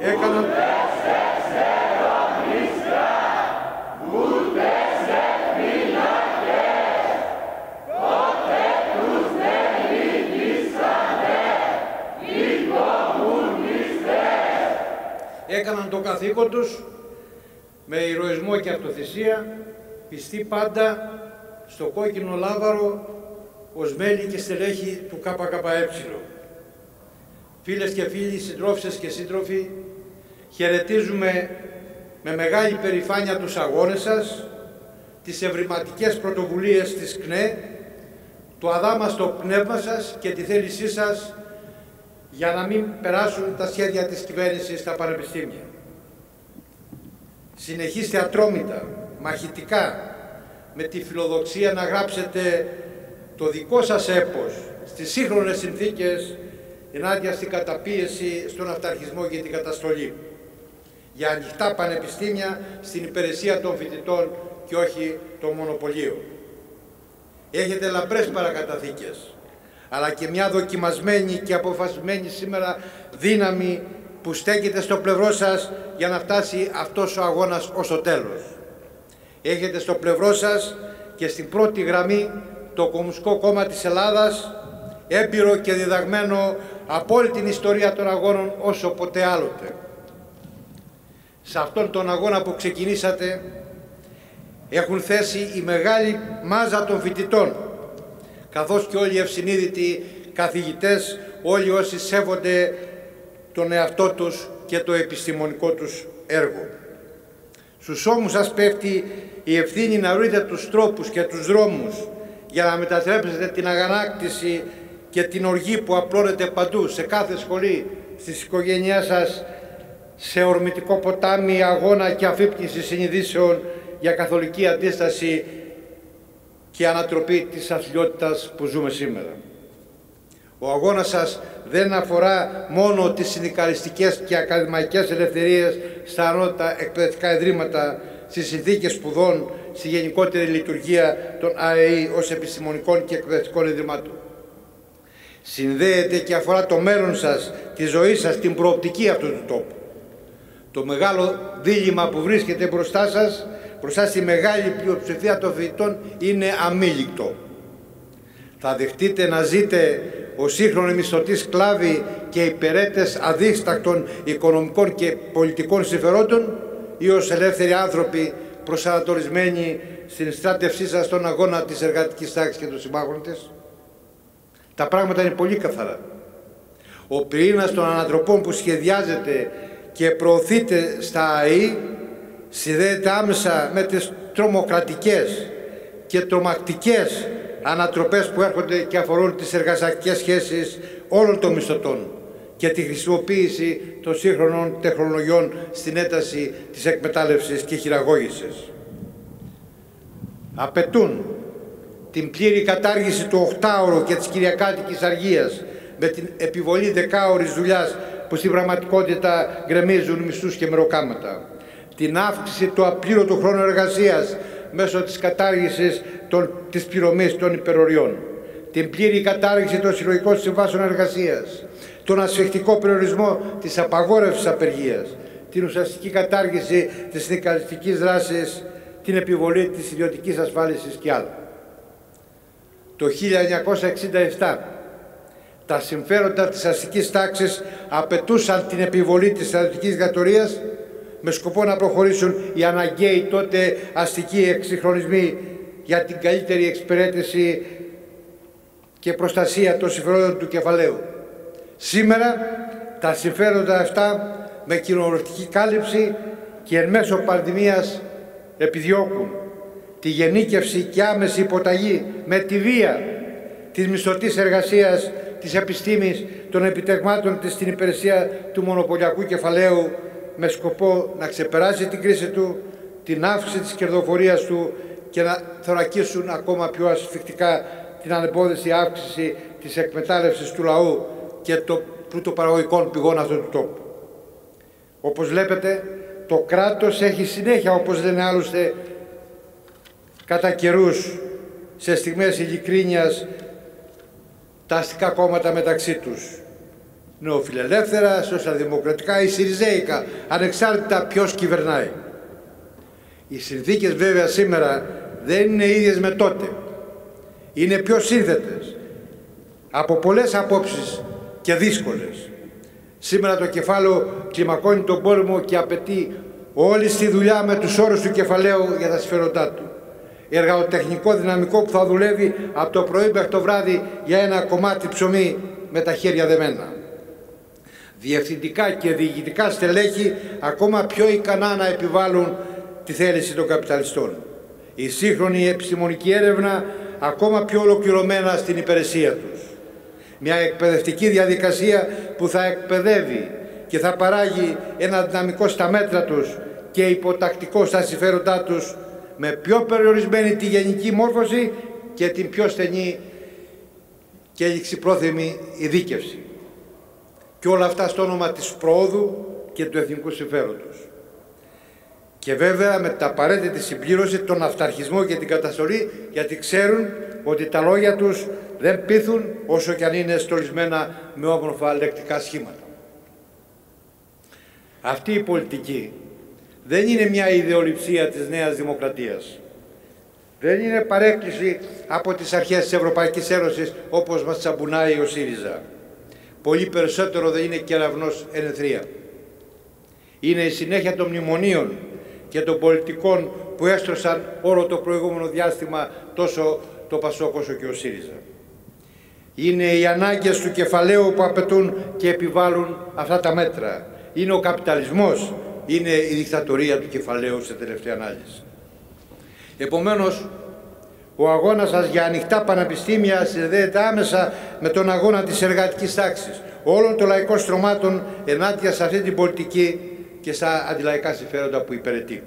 έκαναν έκαναν το καθήκον τους με ηρωισμό και αυτοθυσία, πιστοί πάντα στο κόκκινο λάβαρο ως μέλη και στελέχη του ΚΚΕ. Φίλες και φίλοι, συντρόφισσες και σύντροφοι, χαιρετίζουμε με μεγάλη περηφάνεια τους αγώνες σας, τις ευρηματικές πρωτοβουλίες της ΚΝΕ, το αδάμαστο πνεύμα σας και τη θέλησή σας για να μην περάσουν τα σχέδια της κυβέρνησης στα πανεπιστήμια. Συνεχίστε ατρόμητα, μαχητικά, με τη φιλοδοξία να γράψετε το δικό σας έπος στις σύγχρονες συνθήκες ενάντια στην καταπίεση, στον αυταρχισμό και την καταστολή. Για ανοιχτά πανεπιστήμια στην υπηρεσία των φοιτητών και όχι το μονοπωλίο. Έχετε λαμπρές παρακαταθήκες, αλλά και μια δοκιμασμένη και αποφασισμένη σήμερα δύναμη που στέκεται στο πλευρό σας για να φτάσει αυτός ο αγώνας ως το τέλος. Έχετε στο πλευρό σας και στην πρώτη γραμμή το Κομμουνιστικό Κόμμα της Ελλάδας, έμπειρο και διδαγμένο από όλη την ιστορία των αγώνων όσο ποτέ άλλοτε. Σε αυτόν τον αγώνα που ξεκινήσατε έχουν θέσει η μεγάλη μάζα των φοιτητών, καθώς και όλοι οι ευσυνείδητοι καθηγητές, όλοι όσοι σέβονται τον εαυτό τους και το επιστημονικό τους έργο. Στους ώμους σας πέφτει η ευθύνη να βρείτε τους τρόπους και τους δρόμους για να μετατρέψετε την αγανάκτηση και την οργή που απλώνεται παντού, σε κάθε σχολή, στις οικογένειές σας, σε ορμητικό ποτάμι, αγώνα και αφύπνιση συνειδήσεων για καθολική αντίσταση και ανατροπή της αθλειότητας που ζούμε σήμερα. Ο αγώνας σας δεν αφορά μόνο τις συνδικαλιστικές και ακαδημαϊκές ελευθερίες στα ανώτατα εκπαιδευτικά ιδρύματα, στις συνθήκες σπουδών, στη γενικότερη λειτουργία των ΑΕΗ ως επιστημονικών και εκπαιδευτικών ιδρυμάτων. Συνδέεται και αφορά το μέλλον σας, τη ζωή σας, την προοπτική αυτού του τόπου. Το μεγάλο δίλημα που βρίσκεται μπροστά σας, μπροστά στη μεγάλη πλειοψηφία των φοιτητών, είναι αμήλικτο. Θα δεχτείτε να ζείτε ο σύγχρονοι μισθωτοί σκλάβοι και υπερέτες αδίστακτων οικονομικών και πολιτικών συμφερόντων ή ως ελεύθεροι άνθρωποι προσανατολισμένοι στην στράτευσή σας στον αγώνα της εργατικής τάξης και των συμμάχων της. Τα πράγματα είναι πολύ καθαρά. Ο πυρήνας των ανατροπών που σχεδιάζεται και προωθείται στα ΑΕΗ συνδέεται άμεσα με τις τρομοκρατικές και τρομακτικές ανατροπές που έρχονται και αφορούν τις εργασιακές σχέσεις όλων των μισθωτών και τη χρησιμοποίηση των σύγχρονων τεχνολογιών στην ένταση της εκμετάλλευσης και χειραγώγησης. Απαιτούν την πλήρη κατάργηση του οχτάωρου και της κυριακάτικης αργίας με την επιβολή δεκάωρης δουλειάς που στην πραγματικότητα γκρεμίζουν μισθούς και μεροκάματα. Την αύξηση του απλήρωτου χρόνου εργασίας μέσω της κατάργησης των, της πληρωμής των υπεροριών. Την πλήρη κατάργηση των συλλογικών συμβάσεων εργασίας. Τον ασφιχτικό περιορισμό της απαγόρευσης απεργίας. Την ουσιαστική κατάργηση της συνδικαλιστικής δράσης, την επιβολή της ιδιωτικής ασφάλισης και άλλα. Το 1967 τα συμφέροντα της αστικής τάξης απαιτούσαν την επιβολή της στρατιωτικής γατορίας με σκοπό να προχωρήσουν οι αναγκαίοι τότε αστικοί εξυγχρονισμοί για την καλύτερη εξυπηρέτηση και προστασία των συμφερόντων του κεφαλαίου. Σήμερα τα συμφέροντα αυτά με κοινωνική κάλυψη και εν μέσω πανδημίας επιδιώκουν τη γενίκευση και άμεση υποταγή με τη βία της μισθωτής εργασίας, της επιστήμης, των επιτεγμάτων της στην υπηρεσία του μονοπωλιακού κεφαλαίου με σκοπό να ξεπεράσει την κρίση του, την αύξηση της κερδοφορίας του και να θωρακίσουν ακόμα πιο ασφιχτικά την ανεμπόδιστη αύξηση της εκμετάλλευσης του λαού και των πλουτοπαραγωγικών πηγών αυτού του τόπου. Όπως βλέπετε, το κράτος έχει συνέχεια, όπως δεν άλλωστε, κατά καιρούς σε στιγμές ειλικρίνειας τα αστικά κόμματα μεταξύ τους. νεοφιλελεύθερα, σοσιαλδημοκρατικά ή συριζέικα, ανεξάρτητα ποιος κυβερνάει. Οι συνθήκες βέβαια σήμερα δεν είναι ίδιες με τότε. Είναι πιο σύνθετες, από πολλές απόψεις και δύσκολες. Σήμερα το κεφάλαιο κλιμακώνει τον πόλεμο και απαιτεί όλη στη δουλειά με τους όρους του κεφαλαίου για τα συμφέροντά του. Εργαλοτεχνικό δυναμικό που θα δουλεύει από το πρωί μέχρι το βράδυ για ένα κομμάτι ψωμί με τα χέρια δεμένα. Διευθυντικά και διοικητικά στελέχη ακόμα πιο ικανά να επιβάλλουν τη θέληση των καπιταλιστών. Η σύγχρονη επιστημονική έρευνα ακόμα πιο ολοκληρωμένα στην υπηρεσία τους. Μια εκπαιδευτική διαδικασία που θα εκπαιδεύει και θα παράγει ένα δυναμικό στα μέτρα τους και υποτακτικό στα συμφέροντά τους με πιο περιορισμένη τη γενική μόρφωση και την πιο στενή και ληξιπρόθεμη ειδίκευση. Και όλα αυτά στο όνομα της πρόοδου και του εθνικού συμφέροντος. Και βέβαια με τα απαραίτητη συμπλήρωση τον αυταρχισμό και την καταστολή γιατί ξέρουν ότι τα λόγια τους δεν πείθουν όσο και αν είναι στολισμένα με όμορφα λεκτικά σχήματα. Αυτή η πολιτική δεν είναι μια ιδεολειψία της Νέας Δημοκρατίας. Δεν είναι παρέκκληση από τις αρχές της Ευρωπαϊκής Ένωσης όπως μας τσαμπουνάει ο ΣΥΡΙΖΑ. Πολύ περισσότερο δεν είναι κεραυνός ενεθρία. Είναι η συνέχεια των μνημονίων και των πολιτικών που έστρωσαν όλο το προηγούμενο διάστημα τόσο το Πασόκ όσο και ο ΣΥΡΙΖΑ. Είναι οι ανάγκες του κεφαλαίου που απαιτούν και επιβάλλουν αυτά τα μέτρα. Είναι ο καπιταλισμός, είναι η δικτατορία του κεφαλαίου σε τελευταία ανάλυση. Επομένως, ο αγώνας σας για ανοιχτά πανεπιστήμια συνδέεται άμεσα με τον αγώνα της εργατικής τάξης, όλων των λαϊκών στρωμάτων ενάντια σε αυτή την πολιτική και στα αντιλαϊκά συμφέροντα που υπηρετεί.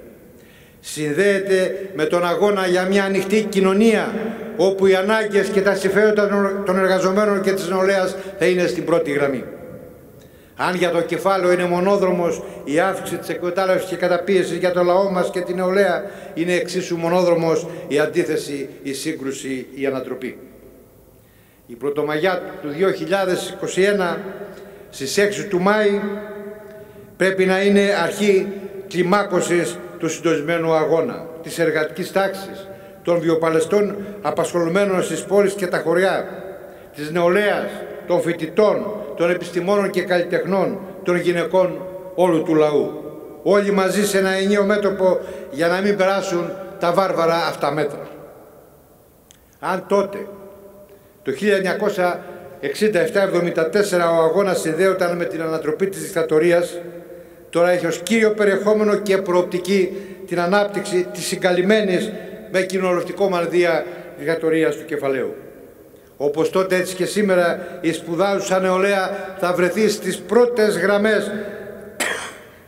Συνδέεται με τον αγώνα για μια ανοιχτή κοινωνία όπου οι ανάγκες και τα συμφέροντα των εργαζομένων και της νεολαίας θα είναι στην πρώτη γραμμή. Αν για το κεφάλαιο είναι μονόδρομος η αύξηση της εκμετάλλευσης και καταπίεσης για το λαό μας και την νεολαία, είναι εξίσου μονόδρομος η αντίθεση, η σύγκρουση, η ανατροπή. Η Πρωτομαγιά του 2021 στις 6 του Μάη πρέπει να είναι αρχή κλιμάκωσης του συντονισμένου αγώνα, της εργατικής τάξης, των βιοπαλαιστών απασχολουμένων στις πόλεις και τα χωριά, της νεολαίας, των φοιτητών, των επιστημόνων και καλλιτεχνών, των γυναικών όλου του λαού. Όλοι μαζί σε ένα ενίο μέτωπο για να μην περάσουν τα βάρβαρα αυτά μέτρα. Αν τότε, το 1967-74 ο αγώνας συνδέονταν με την ανατροπή της δικτατορίας, τώρα έχει ως κύριο περιεχόμενο και προοπτική την ανάπτυξη της συγκαλυμμένης με κοινοβουλευτικό μανδύα δικτατορίας του κεφαλαίου. Όπως τότε έτσι και σήμερα η σπουδάζουσα νεολαία θα βρεθεί στις πρώτες γραμμές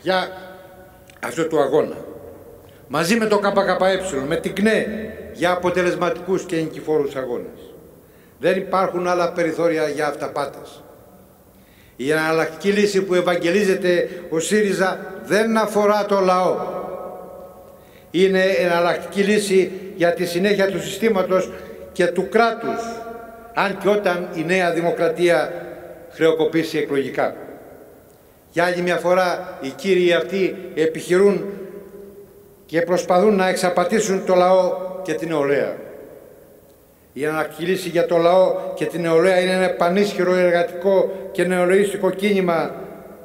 για αυτό το αγώνα. Μαζί με το ΚΚΕ, με την ΚΝΕ για αποτελεσματικούς και νικηφόρους αγώνες. Δεν υπάρχουν άλλα περιθώρια για αυταπάτες. Η αναλλακτική λύση που ευαγγελίζεται ο ΣΥΡΙΖΑ δεν αφορά το λαό. Είναι εναλλακτική λύση για τη συνέχεια του συστήματος και του κράτους αν και όταν η νέα δημοκρατία χρεοκοπήσει εκλογικά. Για άλλη μια φορά οι κύριοι αυτοί επιχειρούν και προσπαθούν να εξαπατήσουν το λαό και την νεολαία. Η ανακοιλήση για το λαό και την νεολαία είναι ένα πανίσχυρο εργατικό και νεολαίστικο κίνημα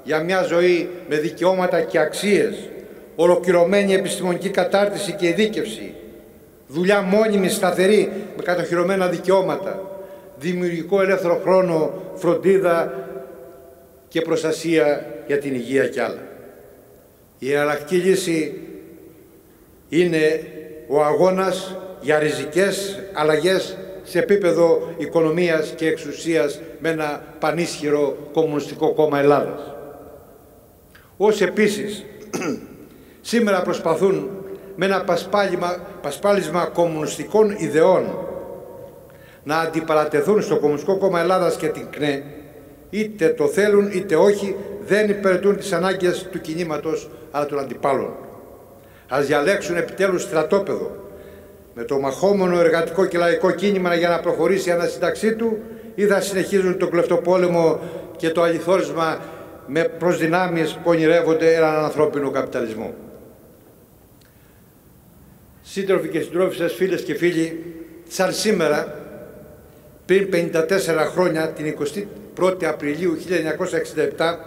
για μια ζωή με δικαιώματα και αξίες, ολοκληρωμένη επιστημονική κατάρτιση και ειδίκευση, δουλειά μόνιμη, σταθερή, με κατοχυρωμένα δικαιώματα, δημιουργικό ελεύθερο χρόνο, φροντίδα και προστασία για την υγεία κι άλλα. Η εναλλακτική λύση είναι ο αγώνας για ριζικές αλλαγές σε επίπεδο οικονομίας και εξουσίας με ένα πανίσχυρο κομμουνιστικό κόμμα Ελλάδας. Όσοι επίσης σήμερα προσπαθούν με ένα πασπάλισμα κομμουνιστικών ιδεών να αντιπαρατεθούν στο Κομμουνιστικό Κόμμα Ελλάδας και την ΚΝΕ, είτε το θέλουν είτε όχι, δεν υπηρετούν τις ανάγκες του κινήματος αλλά των αντιπάλων. Ας διαλέξουν επιτέλους στρατόπεδο με το μαχόμενο εργατικό και λαϊκό κίνημα για να προχωρήσει η ανασύνταξή του ή θα συνεχίζουν τον κλεφτοπόλεμο και το αληθόρισμα με προσδυνάμεις που ονειρεύονται έναν ανθρώπινο καπιταλισμό. Σύντροφοι και συντρόφισσες, φίλες και φίλοι, σαν σήμερα, πριν 54 χρόνια, την 21η Απριλίου 1967,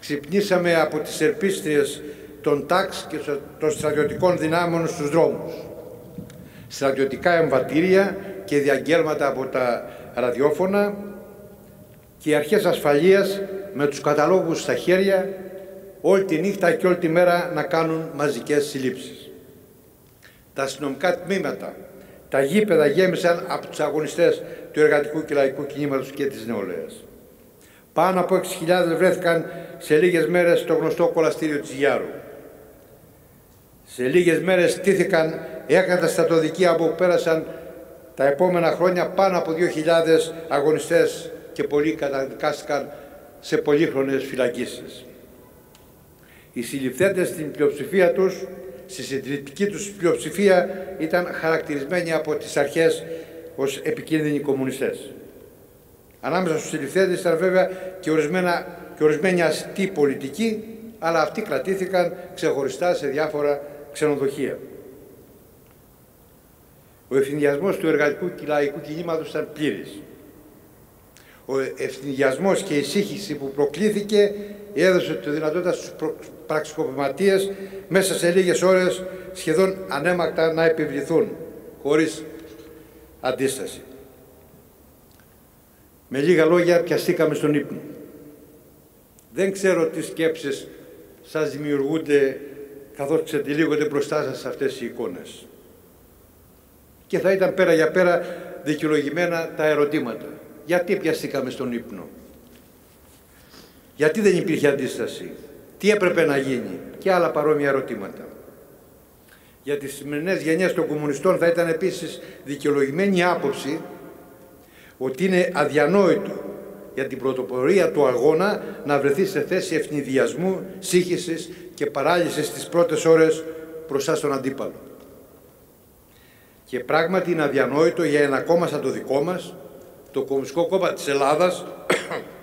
ξυπνήσαμε από τις ερπίστριες των τάξ και των στρατιωτικών δυνάμεων στους δρόμους. Στρατιωτικά εμβατήρια και διαγγέλματα από τα ραδιόφωνα και οι αρχές ασφαλείας με τους καταλόγους στα χέρια όλη τη νύχτα και όλη τη μέρα να κάνουν μαζικές συλλήψεις. Τα αστυνομικά τμήματα, τα γήπεδα γέμισαν από τους αγωνιστές του εργατικού και λαϊκού κινήματος και της νεολαίας. Πάνω από 6.000 βρέθηκαν σε λίγες μέρες στο γνωστό κολαστήριο της Γιάρου. Σε λίγες μέρες στήθηκαν έκατα στατοδικεία που πέρασαν τα επόμενα χρόνια πάνω από 2.000 αγωνιστές και πολλοί καταδικάστηκαν σε πολύχρονες φυλακίσεις. Οι συλληφθέντες στην πλειοψηφία τους, στη συντηρητική τους πλειοψηφία, ήταν χαρακτηρισμένοι από τις αρχές ως επικίνδυνοι κομμουνιστές. Ανάμεσα στους συλληφθέντες ήταν βέβαια και, ορισμένα, και ορισμένοι αστεί πολιτικοί, αλλά αυτοί κρατήθηκαν ξεχωριστά σε διάφορα ξενοδοχεία. Ο ευθυνδιασμός του εργατικού και λαϊκού κινήματος ήταν πλήρης. Ο ευθυνδιασμός και η σύγχυση που προκλήθηκε έδωσε τη δυνατότητα στους πραξικοπηματίες μέσα σε λίγες ώρες σχεδόν ανέμακτα να επιβληθούν, χωρίς αντίσταση. Με λίγα λόγια πιαστήκαμε στον ύπνο. Δεν ξέρω τι σκέψεις σας δημιουργούνται καθώς ξετυλίγονται μπροστά σας αυτές οι εικόνες. Και θα ήταν πέρα για πέρα δικαιολογημένα τα ερωτήματα. Γιατί πιαστήκαμε στον ύπνο; Γιατί δεν υπήρχε αντίσταση; Τι έπρεπε να γίνει; Και άλλα παρόμοια ερωτήματα. Για τις σημερινές γενιές των κομμουνιστών θα ήταν επίσης δικαιολογημένη άποψη ότι είναι αδιανόητο για την πρωτοπορία του αγώνα να βρεθεί σε θέση αιφνιδιασμού, σύγχυσης και παράλυσης τις πρώτες ώρες μπροστά στον αντίπαλο. Και πράγματι είναι αδιανόητο για ένα κόμμα σαν το δικό μας, το Κομμουνιστικό Κόμμα της Ελλάδας,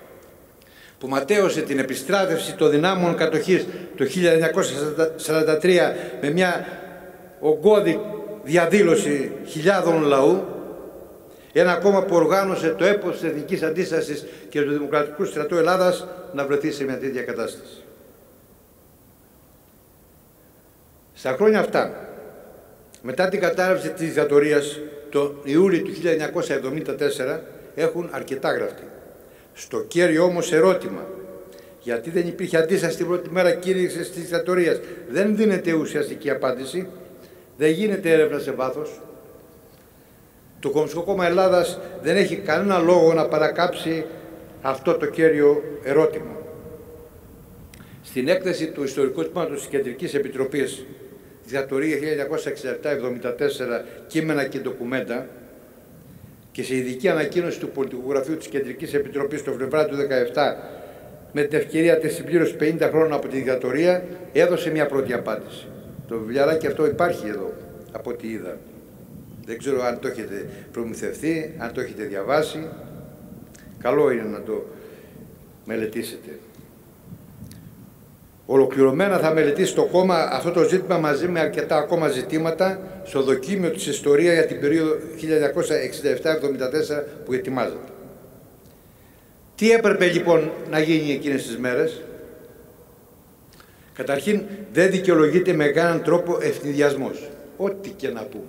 που ματέωσε την επιστράτευση των δυνάμων κατοχής το 1943 με μια ογκώδη διαδήλωση χιλιάδων λαού, ένα κόμμα που οργάνωσε το έπος της εθνικής αντίστασης και του Δημοκρατικού Στρατού Ελλάδας να βρεθεί σε μια τέτοια κατάσταση. Στα χρόνια αυτά, μετά την κατάρρευση της δικτατορίας το Ιούλιο του 1974 έχουν αρκετά γραφτεί. Στο κέριο όμως ερώτημα, γιατί δεν υπήρχε αντίσταση την πρώτη μέρα κήρυξης της δικτατορίας, δεν δίνεται ουσιαστική απάντηση, δεν γίνεται έρευνα σε βάθος. Το Κομμουνιστικό Κόμμα Ελλάδας δεν έχει κανένα λόγο να παρακάψει αυτό το κέριο ερώτημα. Στην έκθεση του Ιστορικού Τμήματος της Κεντρικής Επιτροπής Δικτατορία 1967-74 κείμενα και ντοκουμέντα και σε ειδική ανακοίνωση του Πολιτικού Γραφείου της Κεντρικής Επιτροπής το Φλεβράρι του 2017 με την ευκαιρία της συμπλήρωσης 50 χρόνων από τη δικτατορία έδωσε μια πρώτη απάντηση. Το βιβλιαράκι αυτό υπάρχει εδώ από ό,τι είδα. Δεν ξέρω αν το έχετε προμηθευτεί, αν το έχετε διαβάσει. Καλό είναι να το μελετήσετε. Ολοκληρωμένα θα μελετήσει το κόμμα αυτό το ζήτημα μαζί με αρκετά ακόμα ζητήματα στο δοκίμιο της ιστορίας για την περίοδο 1967-74 που ετοιμάζεται. Τι έπρεπε λοιπόν να γίνει εκείνες τις μέρες; Καταρχήν δεν δικαιολογείται με κανέναν τρόπο ευθυδιασμός. Ό,τι και να πούμε.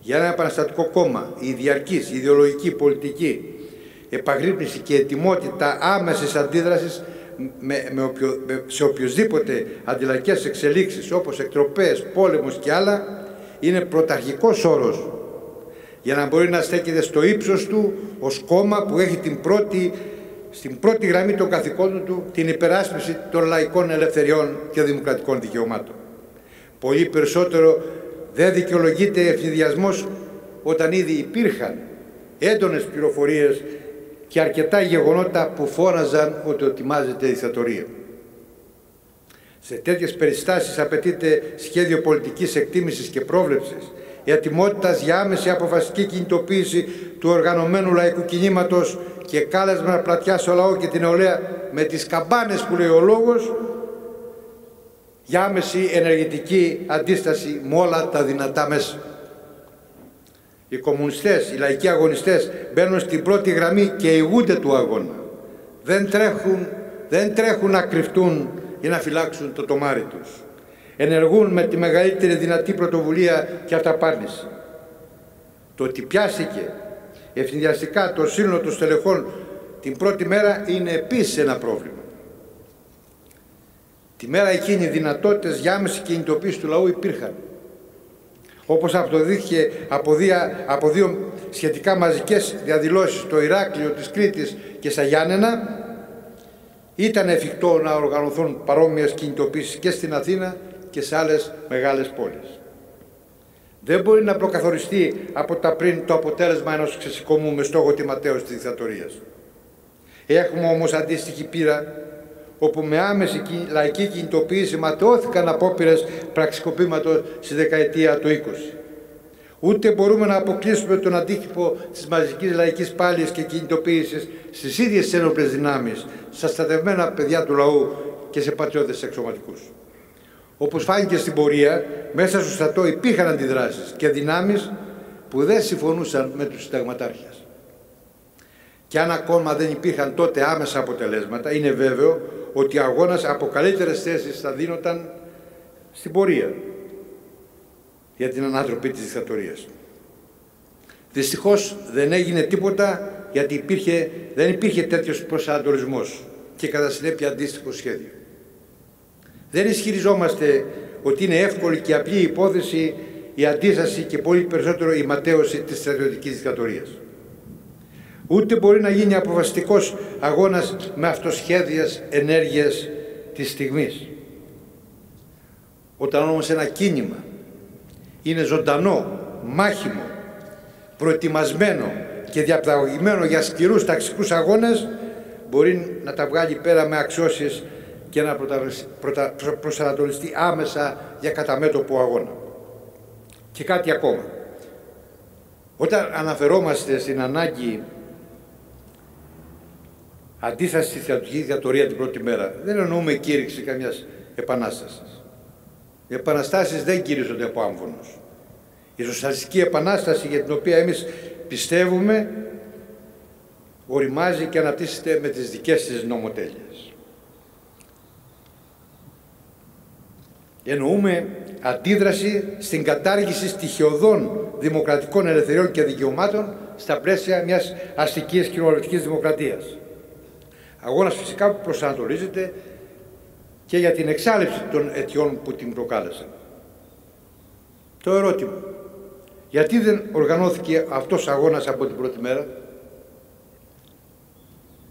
Για ένα επαναστατικό κόμμα η διαρκής ιδεολογική πολιτική επαγρύπνηση και ετοιμότητα άμεσης αντίδρασης με, με σε οποιοδήποτε αντιλαϊκές εξελίξεις όπως εκτροπές, πόλεμος και άλλα είναι πρωταρχικός όρος για να μπορεί να στέκεται στο ύψος του ως κόμμα που έχει την πρώτη, στην πρώτη γραμμή των καθηκόντων του την υπεράσπιση των λαϊκών ελευθεριών και δημοκρατικών δικαιωμάτων. Πολύ περισσότερο δεν δικαιολογείται ευθυδιασμός όταν ήδη υπήρχαν έντονες πληροφορίες και αρκετά γεγονότα που φόραζαν ότι ετοιμάζεται η δικτατορία. Σε τέτοιες περιστάσεις απαιτείται σχέδιο πολιτικής εκτίμησης και πρόβλεψης, η ατιμότητας για άμεση αποφασιστική κινητοποίηση του οργανωμένου λαϊκού κινήματος και κάλεσμα να πλατιάσει ο λαός και την νεολαία με τις καμπάνες που λέει ο λόγος για άμεση ενεργητική αντίσταση με όλα τα δυνατά μέσα. Οι κομμουνιστές, οι λαϊκοί αγωνιστές μπαίνουν στην πρώτη γραμμή και ηγούνται του αγώνα. Δεν τρέχουν, δεν τρέχουν να κρυφτούν ή να φυλάξουν το τομάρι τους. Ενεργούν με τη μεγαλύτερη δυνατή πρωτοβουλία και αυταπάρνηση. Το ότι πιάστηκε ευθυνδιαστικά το σύνολο των στελεχών την πρώτη μέρα είναι επίσης ένα πρόβλημα. Τη μέρα εκείνη οι δυνατότητες για άμεση κινητοποίηση του λαού υπήρχαν. Όπως αποδείχθηκε από δύο, από δύο σχετικά μαζικές διαδηλώσεις στο Ηράκλειο της Κρήτης και στα Γιάννενα, ήταν εφικτό να οργανωθούν παρόμοιες κινητοποίησεις και στην Αθήνα και σε άλλες μεγάλες πόλεις. Δεν μπορεί να προκαθοριστεί από τα πριν το αποτέλεσμα ενός ξεσηκωμού με στόχο τη ματέωση της δικτατορίας. Έχουμε όμως αντίστοιχη πείρα όπου με άμεση λαϊκή κινητοποίηση ματαιώθηκαν απόπειρες πραξικοπήματος στη δεκαετία του 20. Ούτε μπορούμε να αποκλείσουμε τον αντίκτυπο της μαζικής λαϊκής πάλης και κινητοποίησης στις ίδιες ένοπλες δυνάμεις, στα στρατευμένα παιδιά του λαού και σε πατριώτες εξωματικούς. Όπως φάνηκε στην πορεία, μέσα στο στρατό υπήρχαν αντιδράσεις και δυνάμεις που δεν συμφωνούσαν με τους συνταγματάρχες. Και αν ακόμα δεν υπήρχαν τότε άμεσα αποτελέσματα, είναι βέβαιο ότι ο αγώνας από καλύτερες θέσεις θα δίνονταν στην πορεία για την ανάτροπη της δικτατορίας. Δυστυχώς δεν έγινε τίποτα γιατί υπήρχε, δεν υπήρχε τέτοιος προσανατολισμός και κατά συνέπεια αντίστοιχο σχέδιο. Δεν ισχυριζόμαστε ότι είναι εύκολη και απλή υπόθεση η αντίσταση και πολύ περισσότερο η ματέωση της στρατιωτικής δικτατορίας. Ούτε μπορεί να γίνει αποφασιστικός αγώνας με αυτοσχέδιες ενέργειες της στιγμής. Όταν όμως ένα κίνημα είναι ζωντανό, μάχημο, προετοιμασμένο και διαπραγματευμένο για σκληρούς ταξικούς αγώνες, μπορεί να τα βγάλει πέρα με αξιώσεις και να προσανατολιστεί άμεσα για καταμέτωπο αγώνα. Και κάτι ακόμα. Όταν αναφερόμαστε στην ανάγκη αντίσταση στη θεατρική δικτατορία την πρώτη μέρα, δεν εννοούμε κήρυξη καμιάς επανάστασης. Οι επαναστάσεις δεν κηρύσσονται από άμφωνος. Η σοσιαλιστική επανάσταση για την οποία εμείς πιστεύουμε οριμάζει και αναπτύσσεται με τις δικές της νομοτέλειες. Εννοούμε αντίδραση στην κατάργηση στοιχειωδών δημοκρατικών ελευθεριών και δικαιωμάτων στα πλαίσια μιας αστικής κοινοβουλευτικής δημοκρατίας. Αγώνας φυσικά που προσανατολίζεται και για την εξάλληψη των αιτιών που την προκάλεσαν. Το ερώτημα, γιατί δεν οργανώθηκε αυτός ο αγώνας από την πρώτη μέρα;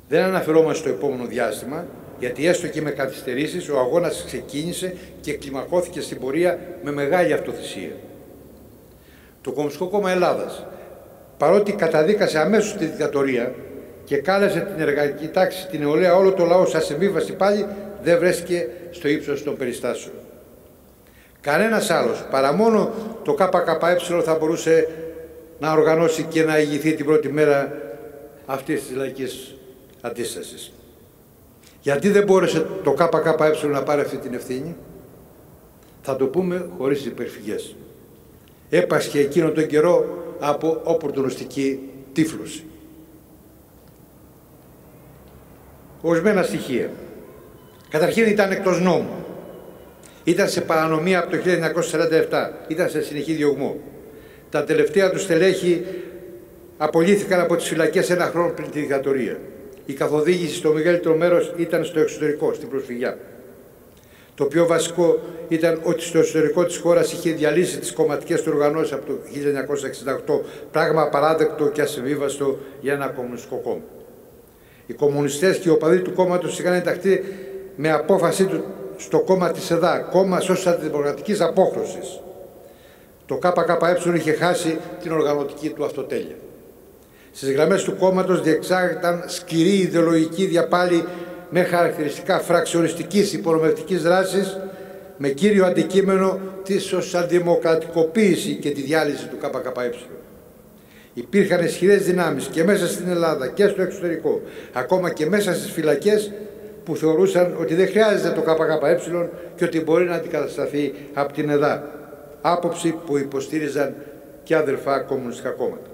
Δεν αναφερόμαστε στο επόμενο διάστημα, γιατί έστω και με καθυστερήσεις ο αγώνας ξεκίνησε και κλιμακώθηκε στην πορεία με μεγάλη αυτοθυσία. Το Κομμουνιστικό Κόμμα Ελλάδας, παρότι καταδίκασε αμέσως τη δικτατορία και κάλεσε την εργατική τάξη, την νεολαία, όλο το λαό σαν συμβίβαση πάλι, δεν βρέθηκε στο ύψος των περιστάσεων. Κανένας άλλος, παρά μόνο το ΚΚΕ θα μπορούσε να οργανώσει και να ηγηθεί την πρώτη μέρα αυτής της λαϊκής αντίστασης. Γιατί δεν μπόρεσε το ΚΚΕ να πάρει αυτή την ευθύνη; Θα το πούμε χωρίς υπερφυγές. Έπασχε εκείνο τον καιρό από οπορτονοστική τύφλωση. Ορισμένα στοιχεία. Καταρχήν ήταν εκτός νόμου. Ήταν σε παρανομία από το 1947. Ήταν σε συνεχή διωγμό. Τα τελευταία του στελέχη απολύθηκαν από τις φυλακές ένα χρόνο πριν τη δικτατορία. Η καθοδήγηση στο μεγαλύτερο μέρος ήταν στο εξωτερικό, στην προσφυγιά. Το πιο βασικό ήταν ότι στο εσωτερικό της χώρας είχε διαλύσει τις κομματικές του οργανώσεις από το 1968, πράγμα απαράδεκτο και ασυμβίβαστο για ένα κομμουνιστικό κόμμα. Οι κομμουνιστές και οι οπαδοί του κόμματος είχαν ενταχθεί με απόφασή του στο κόμμα της ΕΔΑ, κόμμα σοσιαλδημοκρατικής απόχρωσης. Το ΚΚΕ είχε χάσει την οργανωτική του αυτοτέλεια. Στις γραμμές του κόμματος διεξάγονταν σκληρή ιδεολογική διαπάλη με χαρακτηριστικά φραξιοριστικής υπονομευτικής δράσης με κύριο αντικείμενο τη σοσιαλδημοκρατικοποίηση και τη διάλυση του ΚΚΕ. Υπήρχαν ισχυρές δυνάμεις και μέσα στην Ελλάδα και στο εξωτερικό, ακόμα και μέσα στις φυλακές που θεωρούσαν ότι δεν χρειάζεται το ΚΚΕ και ότι μπορεί να αντικατασταθεί από την ΕΔΑ. Άποψη που υποστήριζαν και αδερφά κομμουνιστικά κόμματα.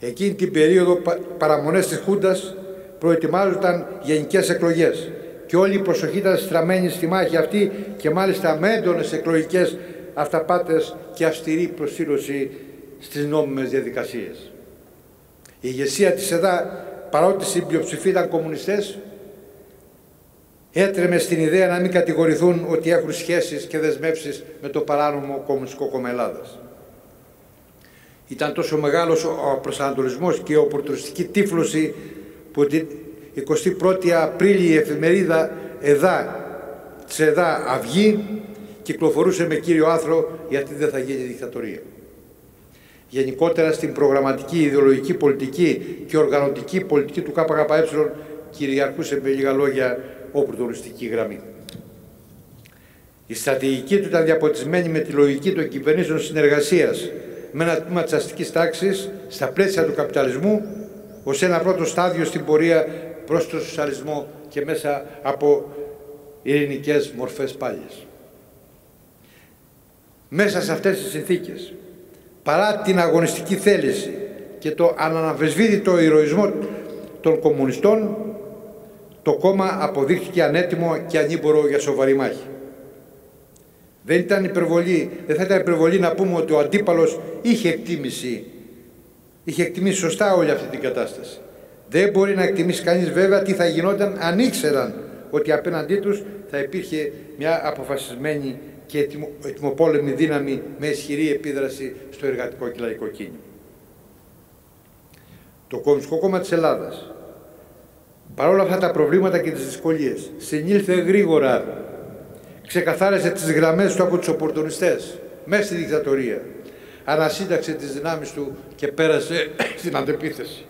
Εκείνη την περίοδο παραμονές της Χούντας προετοιμάζονταν γενικές εκλογές και όλη η προσοχή ήταν στραμμένη στη μάχη αυτή και μάλιστα με έντονες εκλογικές αυταπάτες και αυστηρή προσήλωση στις νόμιμες διαδικασίες. Η ηγεσία της ΕΔΑ, παρότι στην πλειοψηφία ήταν κομμουνιστές, έτρεμε στην ιδέα να μην κατηγορηθούν ότι έχουν σχέσεις και δεσμεύσεις με το παράνομο Κομμουνιστικό Κόμμα Ελλάδας. Ήταν τόσο μεγάλος ο προσανατολισμός και η οπορτουριστική τύφλωση που την 21η Απρίλη η εφημερίδα ΕΔΑ, της ΕΔΑ Αυγή κυκλοφορούσε με κύριο άθρο γιατί δεν θα γίνει δικτατορία. Γενικότερα στην προγραμματική, ιδεολογική πολιτική και οργανωτική πολιτική του ΚΚΕ κυριαρχούσε με λίγα λόγια οπορτουριστική γραμμή. Η στρατηγική του ήταν διαποτισμένη με τη λογική των κυβερνήσεων συνεργασίας με ένα τμήμα της αστικής τάξης στα πλαίσια του καπιταλισμού ως ένα πρώτο στάδιο στην πορεία προς τον σοσιαλισμό και μέσα από ειρηνικές μορφές πάλι. Μέσα σε αυτές τις συνθήκες, παρά την αγωνιστική θέληση και το αναναμφισβήτητο ηρωισμό των κομμουνιστών, το κόμμα αποδείχθηκε ανέτοιμο και ανήμπορο για σοβαρή μάχη. Δεν ήταν υπερβολή, δεν θα ήταν υπερβολή να πούμε ότι ο αντίπαλος είχε εκτίμηση, είχε εκτιμήσει σωστά όλη αυτή την κατάσταση. Δεν μπορεί να εκτιμήσει κανείς βέβαια τι θα γινόταν αν ήξεραν ότι απέναντί τους θα υπήρχε μια αποφασισμένη και ετοιμοπόλεμη δύναμη με ισχυρή επίδραση στο εργατικό και λαϊκό κίνημα. Το Κομμουνιστικό Κόμμα της Ελλάδας, παρόλα αυτά τα προβλήματα και τις δυσκολίες, συνήλθε γρήγορα ξεκαθάρισε τις γραμμές του από τους οπορτονιστές μέσα στη δικτατορία. Ανασύνταξε τις δυνάμεις του και πέρασε στην αντεπίθεση.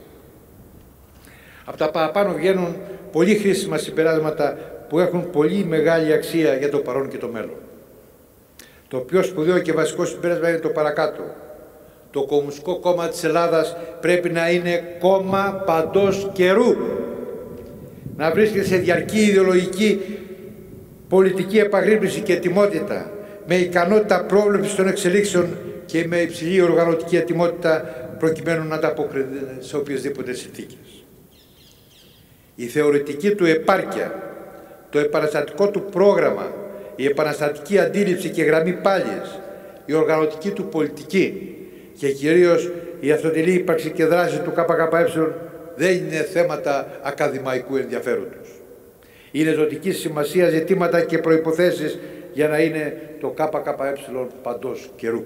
Από τα παραπάνω βγαίνουν πολύ χρήσιμα συμπεράσματα που έχουν πολύ μεγάλη αξία για το παρόν και το μέλλον. Το πιο σπουδαίο και βασικό συμπέρασμα είναι το παρακάτω. Το Κομμουνιστικό Κόμμα της Ελλάδας πρέπει να είναι κόμμα παντός καιρού. Να βρίσκεται σε διαρκή ιδεολογική πολιτική επαγρύπνηση και ετοιμότητα, με ικανότητα πρόβλεψης των εξελίξεων και με υψηλή οργανωτική ετοιμότητα προκειμένου να ανταποκριθεί σε οποιασδήποτε συνθήκες. Η θεωρητική του επάρκεια, το επαναστατικό του πρόγραμμα, η επαναστατική αντίληψη και γραμμή πάλιες, η οργανωτική του πολιτική και κυρίως η αυτοτελή ύπαρξη και δράση του ΚΚΕ δεν είναι θέματα ακαδημαϊκού ενδιαφέροντος. Είναι ζωτικής σημασίας ζητήματα και προϋποθέσεις για να είναι το ΚΚΕ παντός καιρού.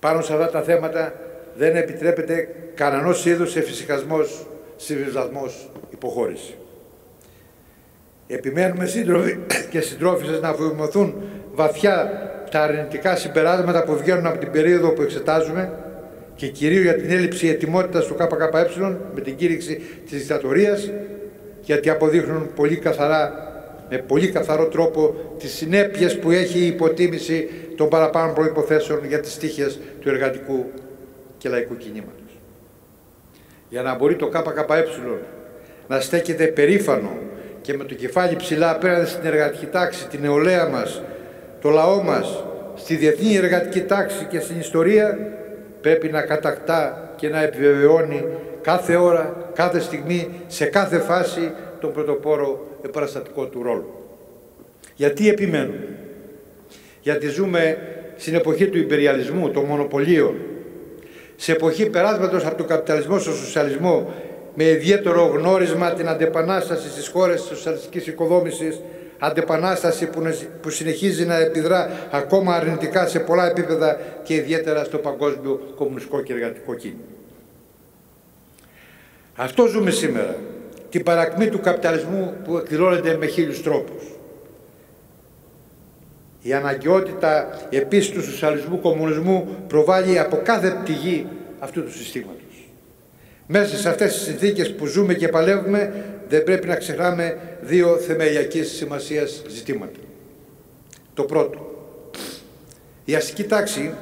Πάνω σε αυτά τα θέματα δεν επιτρέπεται κανένας είδους εφησυχασμός, συμβιβασμός, υποχώρηση. Επιμένουμε σύντροφοι και συντρόφισσες να βοηθούν βαθιά τα αρνητικά συμπεράσματα που βγαίνουν από την περίοδο που εξετάζουμε και κυρίως για την έλλειψη ετοιμότητας του ΚΚΕ με την κήρυξη της δικτατορίας γιατί αποδείχνουν πολύ καθαρά, με πολύ καθαρό τρόπο τις συνέπειες που έχει η υποτίμηση των παραπάνω προϋποθέσεων για τις τύχες του εργατικού και λαϊκού κινήματος. Για να μπορεί το ΚΚΕ να στέκεται περήφανο και με το κεφάλι ψηλά απέναντι στην εργατική τάξη, την νεολαία μας, το λαό μας, στη διεθνή εργατική τάξη και στην ιστορία, πρέπει να κατακτά και να επιβεβαιώνει κάθε ώρα, κάθε στιγμή, σε κάθε φάση τον πρωτοπόρο επαναστατικό του ρόλου. Γιατί επιμένουμε; Γιατί ζούμε στην εποχή του υπεριαλισμού, των μονοπωλίων, σε εποχή περάσματος από τον καπιταλισμό στο σοσιαλισμό, με ιδιαίτερο γνώρισμα την αντεπανάσταση στις χώρες της σοσιαλιστικής οικοδόμησης, αντεπανάσταση που συνεχίζει να επιδρά ακόμα αρνητικά σε πολλά επίπεδα και ιδιαίτερα στο παγκόσμιο κομμουνιστικό και εργατικό κίνημα. Αυτό ζούμε σήμερα. Την παρακμή του καπιταλισμού που εκδηλώνεται με χίλιους τρόπους. Η αναγκαιότητα επίσης του σοσιαλισμού κομμουνισμού προβάλλει από κάθε πτυγή αυτού του συστήματος. Μέσα σε αυτές τις συνθήκες που ζούμε και παλεύουμε δεν πρέπει να ξεχνάμε δύο θεμελιακής σημασίας ζητήματα. Το πρώτο, η αστική τάξη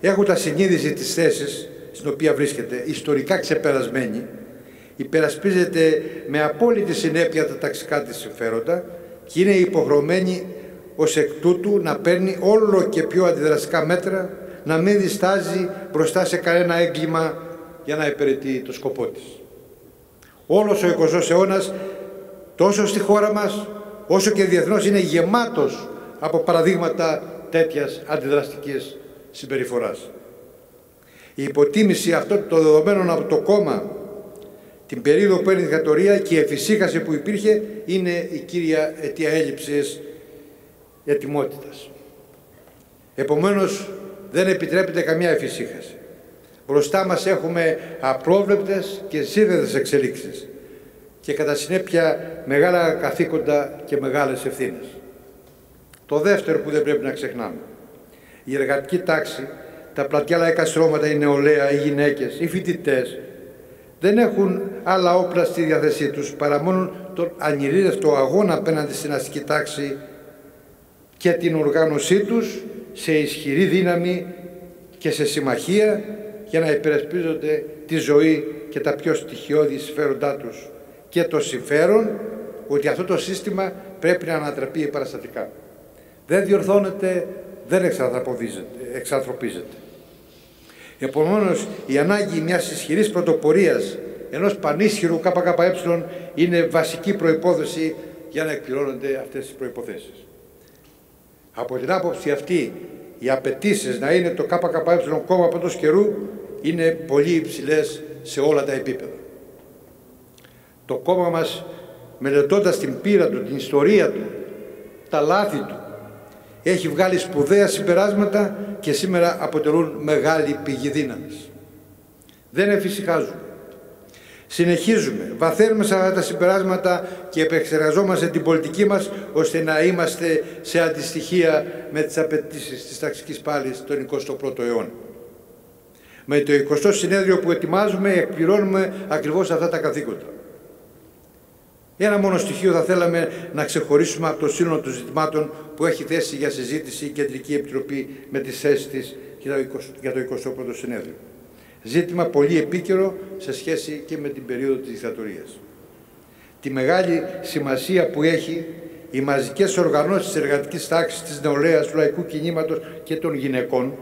έχοντας συνείδηση της θέσης στην οποία βρίσκεται, ιστορικά ξεπερασμένη, υπερασπίζεται με απόλυτη συνέπεια τα ταξικά της συμφέροντα και είναι υποχρεωμένη ως εκ τούτου να παίρνει όλο και πιο αντιδραστικά μέτρα, να μην διστάζει μπροστά σε κανένα έγκλημα για να υπηρετεί το σκοπό της. Όλος ο 20ος αιώνας, τόσο στη χώρα μας, όσο και διεθνώς, είναι γεμάτος από παραδείγματα τέτοιας αντιδραστικής συμπεριφοράς. Η υποτίμηση αυτών των δεδομένων από το κόμμα την περίοδο που είναι η δικτατορία και η εφησύχαση που υπήρχε είναι η κύρια αιτία έλλειψης ετοιμότητας. Επομένως δεν επιτρέπεται καμιά εφησύχαση. Μπροστά μας έχουμε απρόβλεπτες και σύνδεδες εξελίξεις και κατά συνέπεια μεγάλα καθήκοντα και μεγάλες ευθύνες. Το δεύτερο που δεν πρέπει να ξεχνάμε. Η εργατική τάξη, τα πλατιά λαϊκά στρώματα, η νεολαία, οι γυναίκες, οι φοιτητές, δεν έχουν άλλα όπλα στη διάθεσή τους παρά μόνο τον ανηρίδευτο αγώνα απέναντι στην αστική τάξη και την οργάνωσή τους σε ισχυρή δύναμη και σε συμμαχία για να υπερασπίζονται τη ζωή και τα πιο στοιχειώδη συμφέροντά τους και το συμφέρον ότι αυτό το σύστημα πρέπει να ανατραπεί παραστατικά. Δεν διορθώνεται, δεν εξανθρωπίζεται. Επομένως, η ανάγκη μιας ισχυρής πρωτοπορίας ενός πανίσχυρου ΚΚΕ είναι βασική προϋπόθεση για να εκπληρώνονται αυτές τις προϋποθέσεις. Από την άποψη αυτή, οι απαιτήσεις να είναι το ΚΚΕ κόμμα από το καιρού είναι πολύ υψηλές σε όλα τα επίπεδα. Το κόμμα μας, μελετώντας την πείρα του, την ιστορία του, τα λάθη του, έχει βγάλει σπουδαία συμπεράσματα και σήμερα αποτελούν μεγάλη πηγή δύναμης. Δεν εφησυχάζουμε. Συνεχίζουμε, βαθαίνουμε σε αυτά τα συμπεράσματα και επεξεργαζόμαστε την πολιτική μας ώστε να είμαστε σε αντιστοιχεία με τις απαιτήσεις της ταξικής πάλης τον 21ο αιώνα. Με το 20ο συνέδριο που ετοιμάζουμε εκπληρώνουμε ακριβώς αυτά τα καθήκοντα. Ένα μόνο στοιχείο θα θέλαμε να ξεχωρίσουμε από το σύνολο των ζητημάτων που έχει θέσει για συζήτηση η Κεντρική Επιτροπή με τις θέσεις της για το 21ο συνέδριο. Ζήτημα πολύ επίκαιρο σε σχέση και με την περίοδο της δικτατορίας. Τη μεγάλη σημασία που έχει οι μαζικές οργανώσεις της εργατικής τάξης, της νεολαίας, του λαϊκού κινήματος και των γυναικών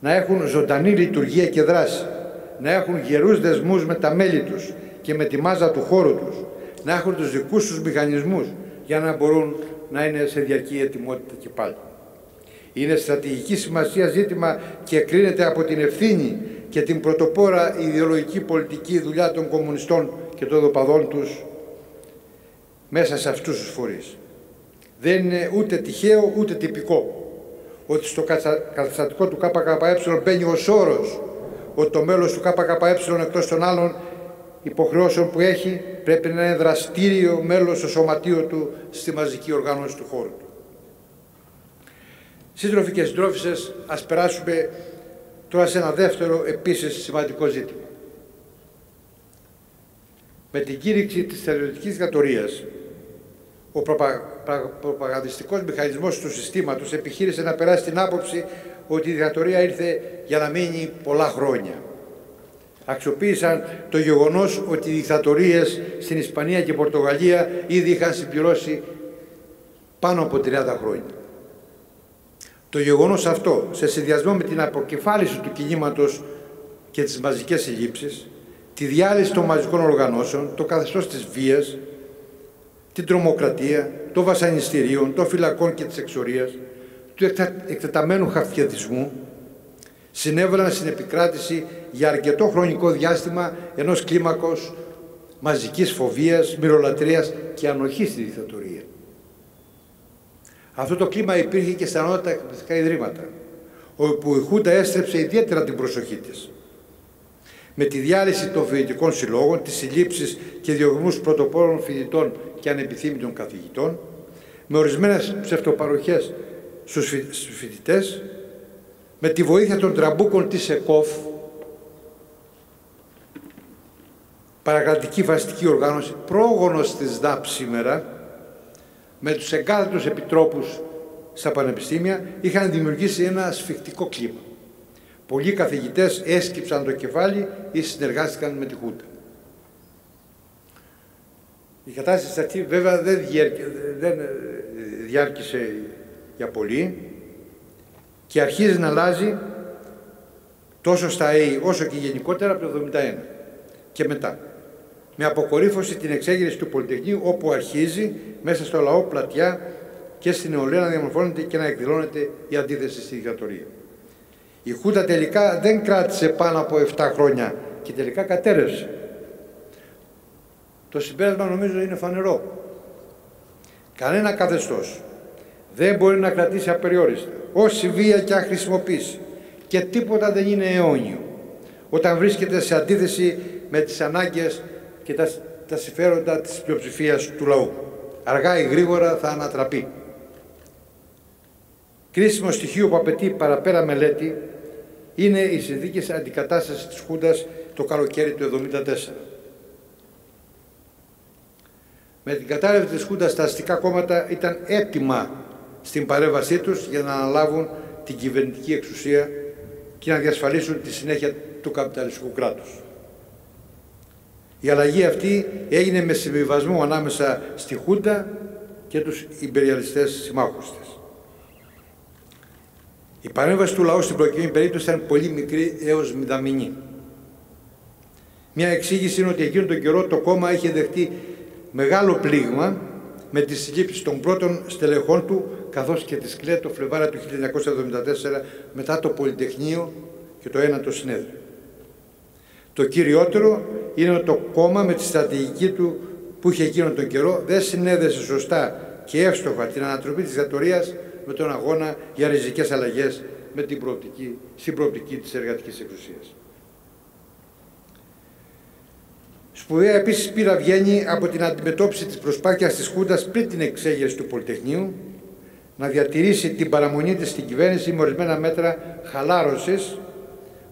να έχουν ζωντανή λειτουργία και δράση, να έχουν γερούς δεσμούς με τα μέλη τους και με τη μάζα του χώρου τους, να έχουν τους δικούς τους μηχανισμούς για να μπορούν να είναι σε διαρκή ετοιμότητα και πάλι. Είναι στρατηγική σημασία ζήτημα και κρίνεται από την ευθύνη και την πρωτοπόρα ιδεολογική πολιτική δουλειά των κομμουνιστών και των δοπαδών τους μέσα σε αυτούς τους φορείς. Δεν είναι ούτε τυχαίο ούτε τυπικό ότι στο καταστατικό του ΚΚΕ μπαίνει ο όρος ότι το μέλος του ΚΚΕ εκτός των άλλων υποχρεώσεων που έχει πρέπει να είναι δραστήριο μέλος στο σωματείο του στη μαζική οργάνωση του χώρου του. Σύντροφοι και συντρόφισσες, ας περάσουμε τώρα σε ένα δεύτερο επίσης σημαντικό ζήτημα. Με την κήρυξη της θεωρητικής δικτατορίας, ο προπα... προπαγανδιστικός μηχανισμός του συστήματος επιχείρησε να περάσει την άποψη ότι η δικτατορία ήρθε για να μείνει πολλά χρόνια αξιοποίησαν το γεγονός ότι οι δικτατορίες στην Ισπανία και Πορτογαλία ήδη είχαν συμπληρώσει πάνω από 30 χρόνια. Το γεγονός αυτό, σε συνδυασμό με την αποκεφάλιση του κινήματος και τις μαζικές συλλήψεις, τη διάλυση των μαζικών οργανώσεων, το καθεστώς της βίας, την τρομοκρατία, των βασανιστήριων, των φυλακών και της εξορίας, του εκτεταμένου χαρτιατισμού, συνέβαλαν στην επικράτηση για αρκετό χρονικό διάστημα ενός κλίμακος μαζικής φοβίας, μυρολατρείας και ανοχής στη δικτατορία. Αυτό το κλίμα υπήρχε και στα νότια εκπαιδευτικά ιδρύματα, όπου η Χούντα έστρεψε ιδιαίτερα την προσοχή της. Με τη διάλυση των φοιτητικών συλλόγων, τις συλλήψεις και διωγμούς πρωτοπόρων φοιτητών και ανεπιθύμητων καθηγητών, με ορισμένες ψευτοπαροχές στους φοιτητές, με τη βοήθεια των τραμπούκων της ΕΚΟΦ, παρακρατική φασιστική οργάνωση, πρόγονος της ΔΑΠ σήμερα, με τους εγκάθετους επιτρόπους στα πανεπιστήμια, είχαν δημιουργήσει ένα σφιχτικό κλίμα. Πολλοί καθηγητές έσκυψαν το κεφάλι ή συνεργάστηκαν με τη Χούντα. Η κατάσταση αυτή βέβαια δεν, δεν ε, διάρκησε για πολύ και αρχίζει να αλλάζει τόσο στα ΑΕΗ όσο και γενικότερα από το 1971 και μετά. Με αποκορύφωση την εξέγερση του Πολυτεχνείου όπου αρχίζει μέσα στο λαό πλατιά και στην νεολαία να διαμορφώνεται και να εκδηλώνεται η αντίθεση στη δικτατορία. Η Χούντα τελικά δεν κράτησε πάνω από 7 χρόνια και τελικά κατέρευσε. Το συμπέρασμα νομίζω είναι φανερό. Κανένα καθεστώς δεν μπορεί να κρατήσει απεριόριστα όση βία και αν χρησιμοποιήσει και τίποτα δεν είναι αιώνιο όταν βρίσκεται σε αντίθεση με τις ανάγκες και τα, τα συμφέροντα της πλειοψηφίας του λαού. Αργά ή γρήγορα θα ανατραπεί. Κρίσιμο στοιχείο που απαιτεί παραπέρα μελέτη είναι οι συνθήκες αντικατάστασης της Χούντας το καλοκαίρι του 1974. Με την κατάρρευση της Χούντας τα αστικά κόμματα ήταν έτοιμα στην παρέμβασή τους για να αναλάβουν την κυβερνητική εξουσία και να διασφαλίσουν τη συνέχεια του καπιταλιστικού κράτους. Η αλλαγή αυτή έγινε με συμβιβασμό ανάμεσα στη Χούντα και τους υπεριαλιστές συμμάχους της. Η παρέμβαση του λαού στην προκειμένη περίπτωση ήταν πολύ μικρή έως μηδαμινή. Μια εξήγηση είναι ότι εκείνον τον καιρό το κόμμα είχε δεχτεί μεγάλο πλήγμα με τη συλλήψη των πρώτων στελεχών του καθώς και τη σκλέ το Φλεβάρα του 1974 μετά το Πολυτεχνείο και το ένατο συνέδριο. Το κυριότερο είναι ότι το κόμμα με τη στρατηγική του που είχε εκείνον τον καιρό δεν συνέδεσε σωστά και εύστοχα την ανατροπή της δικτατορίας με τον αγώνα για ριζικές αλλαγές με την προοπτική, στην προοπτική της εργατικής εξουσίας. Σπουδαία επίσης πείρα βγαίνει από την αντιμετώπιση της προσπάθειας της Χούντας πριν την εξέγερση του Πολυτεχνείου να διατηρήσει την παραμονή της στην κυβέρνηση με ορισμένα μέτρα χαλάρωσης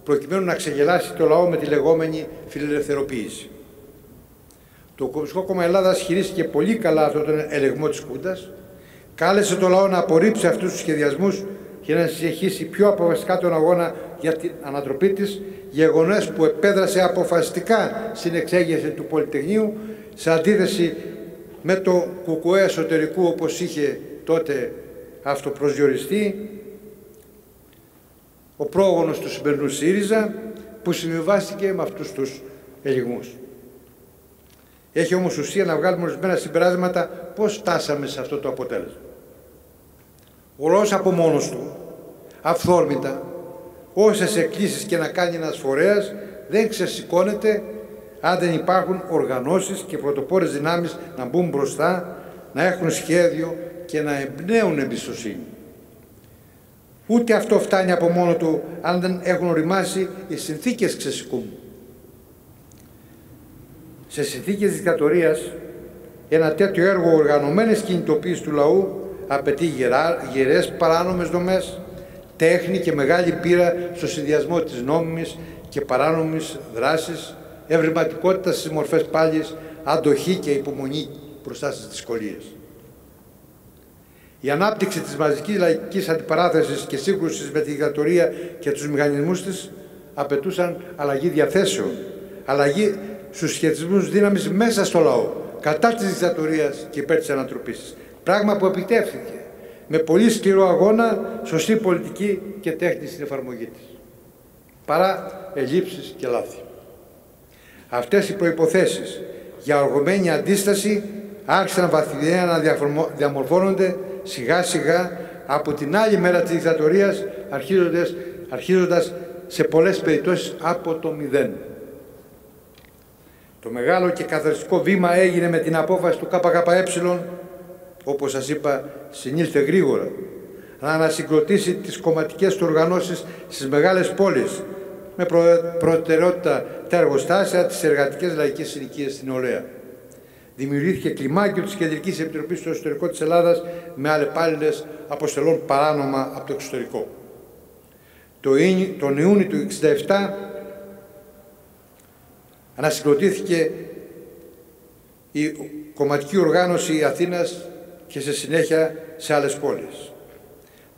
προκειμένου να ξεγελάσει το λαό με τη λεγόμενη φιλελευθεροποίηση. Το Κομμουνιστικό Κόμμα Ελλάδας χειρίστηκε πολύ καλά αυτόν τον ελεγμό της Χούντας, κάλεσε το λαό να απορρίψει αυτούς τους σχεδιασμούς και να συνεχίσει πιο αποφασιστικά τον αγώνα για την ανατροπή της, γεγονός που επέδρασε αποφασιστικά στην εξέγερση του Πολυτεχνείου σε αντίθεση με το κουκουέ εσωτερικού όπως είχε τότε αυτοπροσδιοριστεί ο πρόγονος του σημερινού ΣΥΡΙΖΑ που συμβιβάστηκε με αυτούς τους ελιγμούς. Έχει όμως ουσία να βγάλουμε ορισμένα συμπεράσματα πώς φτάσαμε σε αυτό το αποτέλεσμα. Ο λαός από μόνος του, αυθόρμητα, όσες εκκλήσεις και να κάνει ένας φορέας, δεν ξεσηκώνεται αν δεν υπάρχουν οργανώσεις και πρωτοπόρες δυνάμεις να μπουν μπροστά, να έχουν σχέδιο και να εμπνέουν εμπιστοσύνη. Ούτε αυτό φτάνει από μόνο του αν δεν έχουν οριμάσει οι συνθήκες ξεσηκούν. Σε συνθήκες δικτατορίας ένα τέτοιο έργο οργανωμένης κινητοποίησης του λαού απαιτεί γερά, γερές παράνομες δομές, τέχνη και μεγάλη πείρα στο συνδυασμό της νόμιμης και παράνομης δράσης, ευρηματικότητας στις μορφές πάλης, αντοχή και υπομονή μπροστά στις δυσκολίες. Η ανάπτυξη της μαζικής λαϊκής αντιπαράθεσης και σύγκρουσης με τη δικτατορία και τους μηχανισμούς της απαιτούσαν αλλαγή διαθέσεων, αλλαγή στους σχετισμούς δύναμης μέσα στο λαό, κατά της δικτατορίας και υπέρ της ανατροπής. Πράγμα που επιτεύχθηκε με πολύ σκληρό αγώνα, σωστή πολιτική και τέχνη στην εφαρμογή της. Παρά ελλείψεις και λάθη. Αυτές οι προϋποθέσεις για οργωμένη αντίσταση άρχισαν βαθμιδέα να διαμορφώνονται σιγά σιγά από την άλλη μέρα της δικτατορίας αρχίζοντας, αρχίζοντας σε πολλές περιπτώσεις από το μηδέν. Το μεγάλο και καθαριστικό βήμα έγινε με την απόφαση του ΚΚΕ όπως σας είπα, συνήλθε γρήγορα, να ανασυγκροτήσει τις κομματικές του οργανώσεις στις μεγάλες πόλεις, με προτεραιότητα τα εργοστάσια, τις εργατικές λαϊκές συνοικίες στην Ολέα. Δημιουργήθηκε κλιμάκιο της Κεντρικής Επιτροπής στο εσωτερικό της Ελλάδας με αλλεπάλληλες αποστελών παράνομα από το εξωτερικό. Το τον Ιούνιο του 1967 ανασυγκροτήθηκε η κομματική οργάνωση Αθήνας και σε συνέχεια σε άλλες πόλεις.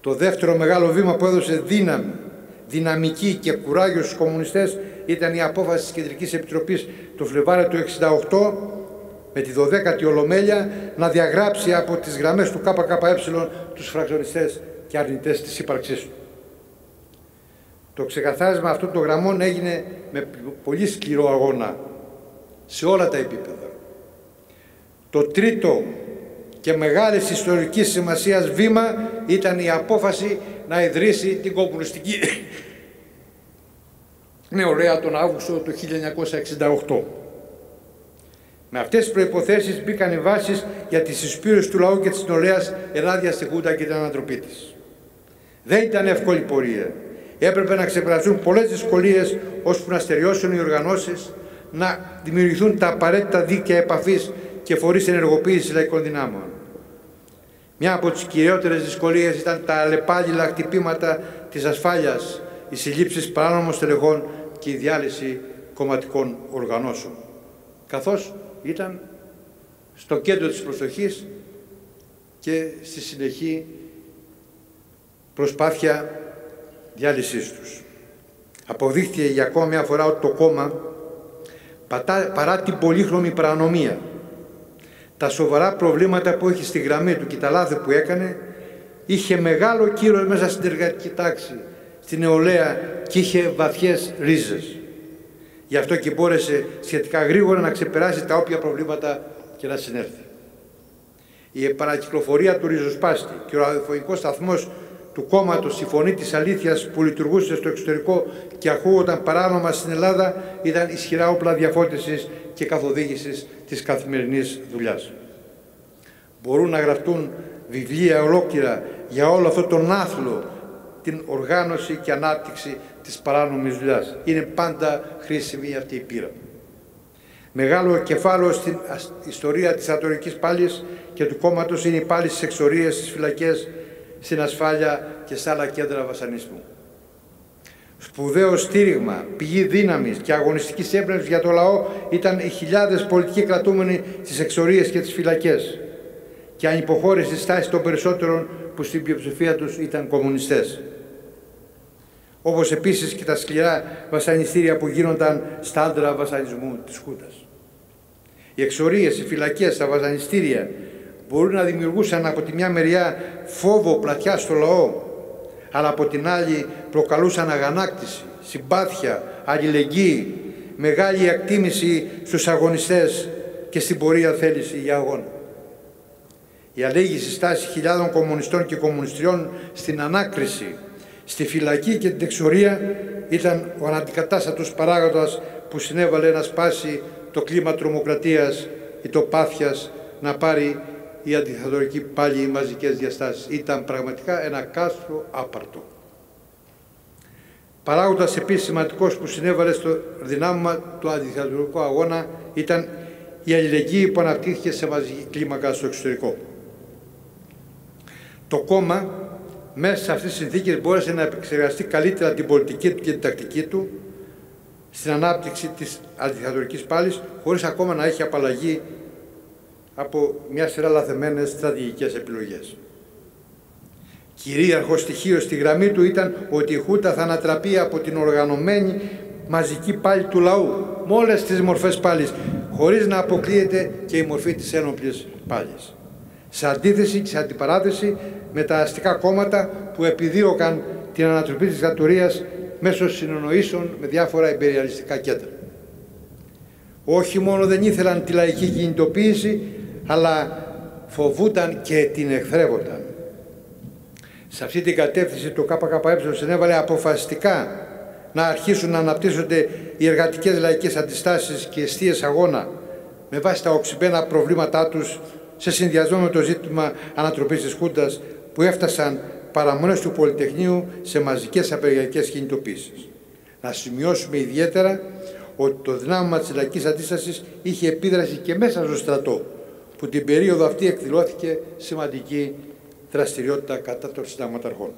Το δεύτερο μεγάλο βήμα που έδωσε δύναμη δυναμική και κουράγιο στους κομμουνιστές ήταν η απόφαση της Κεντρικής Επιτροπής το Φλεβάριο του 1968 με τη 12η Ολομέλεια να διαγράψει από τις γραμμές του ΚΚΕ τους φραξιονιστές και αρνητές της ύπαρξής του. Το ξεκαθάρισμα αυτών των γραμμών έγινε με πολύ σκληρό αγώνα σε όλα τα επίπεδα. Το τρίτο και μεγάλης ιστορικής σημασίας βήμα ήταν η απόφαση να ιδρύσει την κομμουνιστική νεολαία τον Αύγουστο του 1968. Με αυτές τις προϋποθέσεις μπήκαν οι βάσεις για τη συσπήρωση του λαού και της νεολαίας ενάντια στη Χούντα και την ανατροπή της. Δεν ήταν εύκολη πορεία. Έπρεπε να ξεπεραστούν πολλές δυσκολίες ώσπου να στεριώσουν οι οργανώσεις, να δημιουργηθούν τα απαραίτητα δίκαια επαφής και φορείς ενεργοποίησης λαϊκών δυνάμεων. Μια από τις κυριότερες δυσκολίες ήταν τα αλλεπάλληλα χτυπήματα της ασφάλειας, οι συλλήψεις παράνομων στελεχών και η διάλυση κομματικών οργανώσεων. Καθώς ήταν στο κέντρο της προσοχής και στη συνεχή προσπάθεια διάλυσής τους. Αποδείχθηκε για ακόμα μια φορά ότι το κόμμα παρά την πολύχρωμη παρανομία τα σοβαρά προβλήματα που έχει στη γραμμή του και τα λάθη που έκανε είχε μεγάλο κύριο μέσα στην εργατική τάξη, στην νεολαία και είχε βαθιές ρίζες. Γι' αυτό και μπόρεσε σχετικά γρήγορα να ξεπεράσει τα όποια προβλήματα και να συνέρθει. Η επανακυκλοφορία του ριζοσπάστη και ο ραδιοφωνικός σταθμός του κόμματος «Η Φωνή της Αλήθειας» που λειτουργούσε στο εξωτερικό και ακούγονταν παράνομα στην Ελλάδα ήταν ισχυρά όπλα διαφώτισης και καθοδήγησης της καθημερινής δουλειάς. Μπορούν να γραφτούν βιβλία ολόκληρα για όλο αυτό τον άθλο, την οργάνωση και ανάπτυξη της παράνομης δουλειάς. Είναι πάντα χρήσιμη αυτή η πείρα. Μεγάλο κεφάλαιο στην ιστορία της Ατορικής Πάλης και του κόμματος είναι η πάλι στις εξορίες, στις φυλακές, στην ασφάλεια και σε άλλα κέντρα βασανισμού. Σπουδαίο στήριγμα, πηγή δύναμης και αγωνιστικής έμπνευσης για το λαό ήταν οι χιλιάδες πολιτικοί κρατούμενοι στις εξορίες και τις φυλακές και ανυποχώρηση στάση των περισσότερων που στην πλειοψηφία τους ήταν κομμουνιστές. Όπως επίσης και τα σκληρά βασανιστήρια που γίνονταν στα άντρα βασανισμού της Χούντας. Οι εξορίες, οι φυλακές, τα βασανιστήρια μπορούν να δημιουργούσαν από τη μια μεριά φόβο πλατιά στο λαό, αλλά από την άλλη προκαλούσαν αγανάκτηση, συμπάθεια, αλληλεγγύη, μεγάλη εκτίμηση στους αγωνιστές και στην πορεία θέληση για αγώνα. Η αλέγηση στάση χιλιάδων κομμουνιστών και κομμουνιστριών στην ανάκριση, στη φυλακή και την εξορία ήταν ο αναντικατάστατος παράγοντας που συνέβαλε να σπάσει το κλίμα τρομοκρατίας ή το πάθιας να πάρει η αντιθετορική πάλι οι μαζικές διαστάσεις. Ήταν πραγματικά ένα κάστρο άπαρτο. Παράγοντας επίσης σημαντικός που συνέβαλε στο δυνάμωμα του αντιθετορικού αγώνα ήταν η αλληλεγγύη που αναπτύχθηκε σε μαζική κλίμακα στο εξωτερικό. Το κόμμα μέσα σε αυτές τις συνθήκες μπόρεσε να επεξεργαστεί καλύτερα την πολιτική του και την τακτική του στην ανάπτυξη της αντιθετορικής πάλης χωρίς ακόμα να έχει απαλλαγή από μια σειρά λαθεμένες στρατηγικές επιλογές. Κυρίαρχος στοιχείο στη γραμμή του ήταν ότι η Χούτα θα ανατραπεί από την οργανωμένη μαζική πάλη του λαού με όλες τις μορφές πάλης, χωρίς να αποκλείεται και η μορφή της ένοπλης πάλης. Σε αντίθεση και σε αντιπαράθεση με τα αστικά κόμματα που επιδίωκαν την ανατροπή της δικτατορίας μέσω συνονοήσεων με διάφορα υπεριαλιστικά κέντρα. Όχι μόνο δεν ήθελαν τη λαϊκή κινητοποίηση, αλλά φοβούταν και την εχθρεύονταν. Σε αυτή την κατεύθυνση το ΚΚΕ συνέβαλε αποφασιστικά να αρχίσουν να αναπτύσσονται οι εργατικές λαϊκές αντιστάσεις και αιστείες αγώνα με βάση τα οξυμένα προβλήματά τους σε συνδυασμό με το ζήτημα ανατροπής της Χούντας που έφτασαν παραμονές του Πολυτεχνείου σε μαζικές απεργιακές κινητοποίησεις. Να σημειώσουμε ιδιαίτερα ότι το δυνάμωμα της λαϊκής αντίστασης είχε επίδραση και μέσα στο στρατό που την περίοδο αυτή εκδηλώθηκε σημαντική δραστηριότητα κατά των συνταγματαρχών.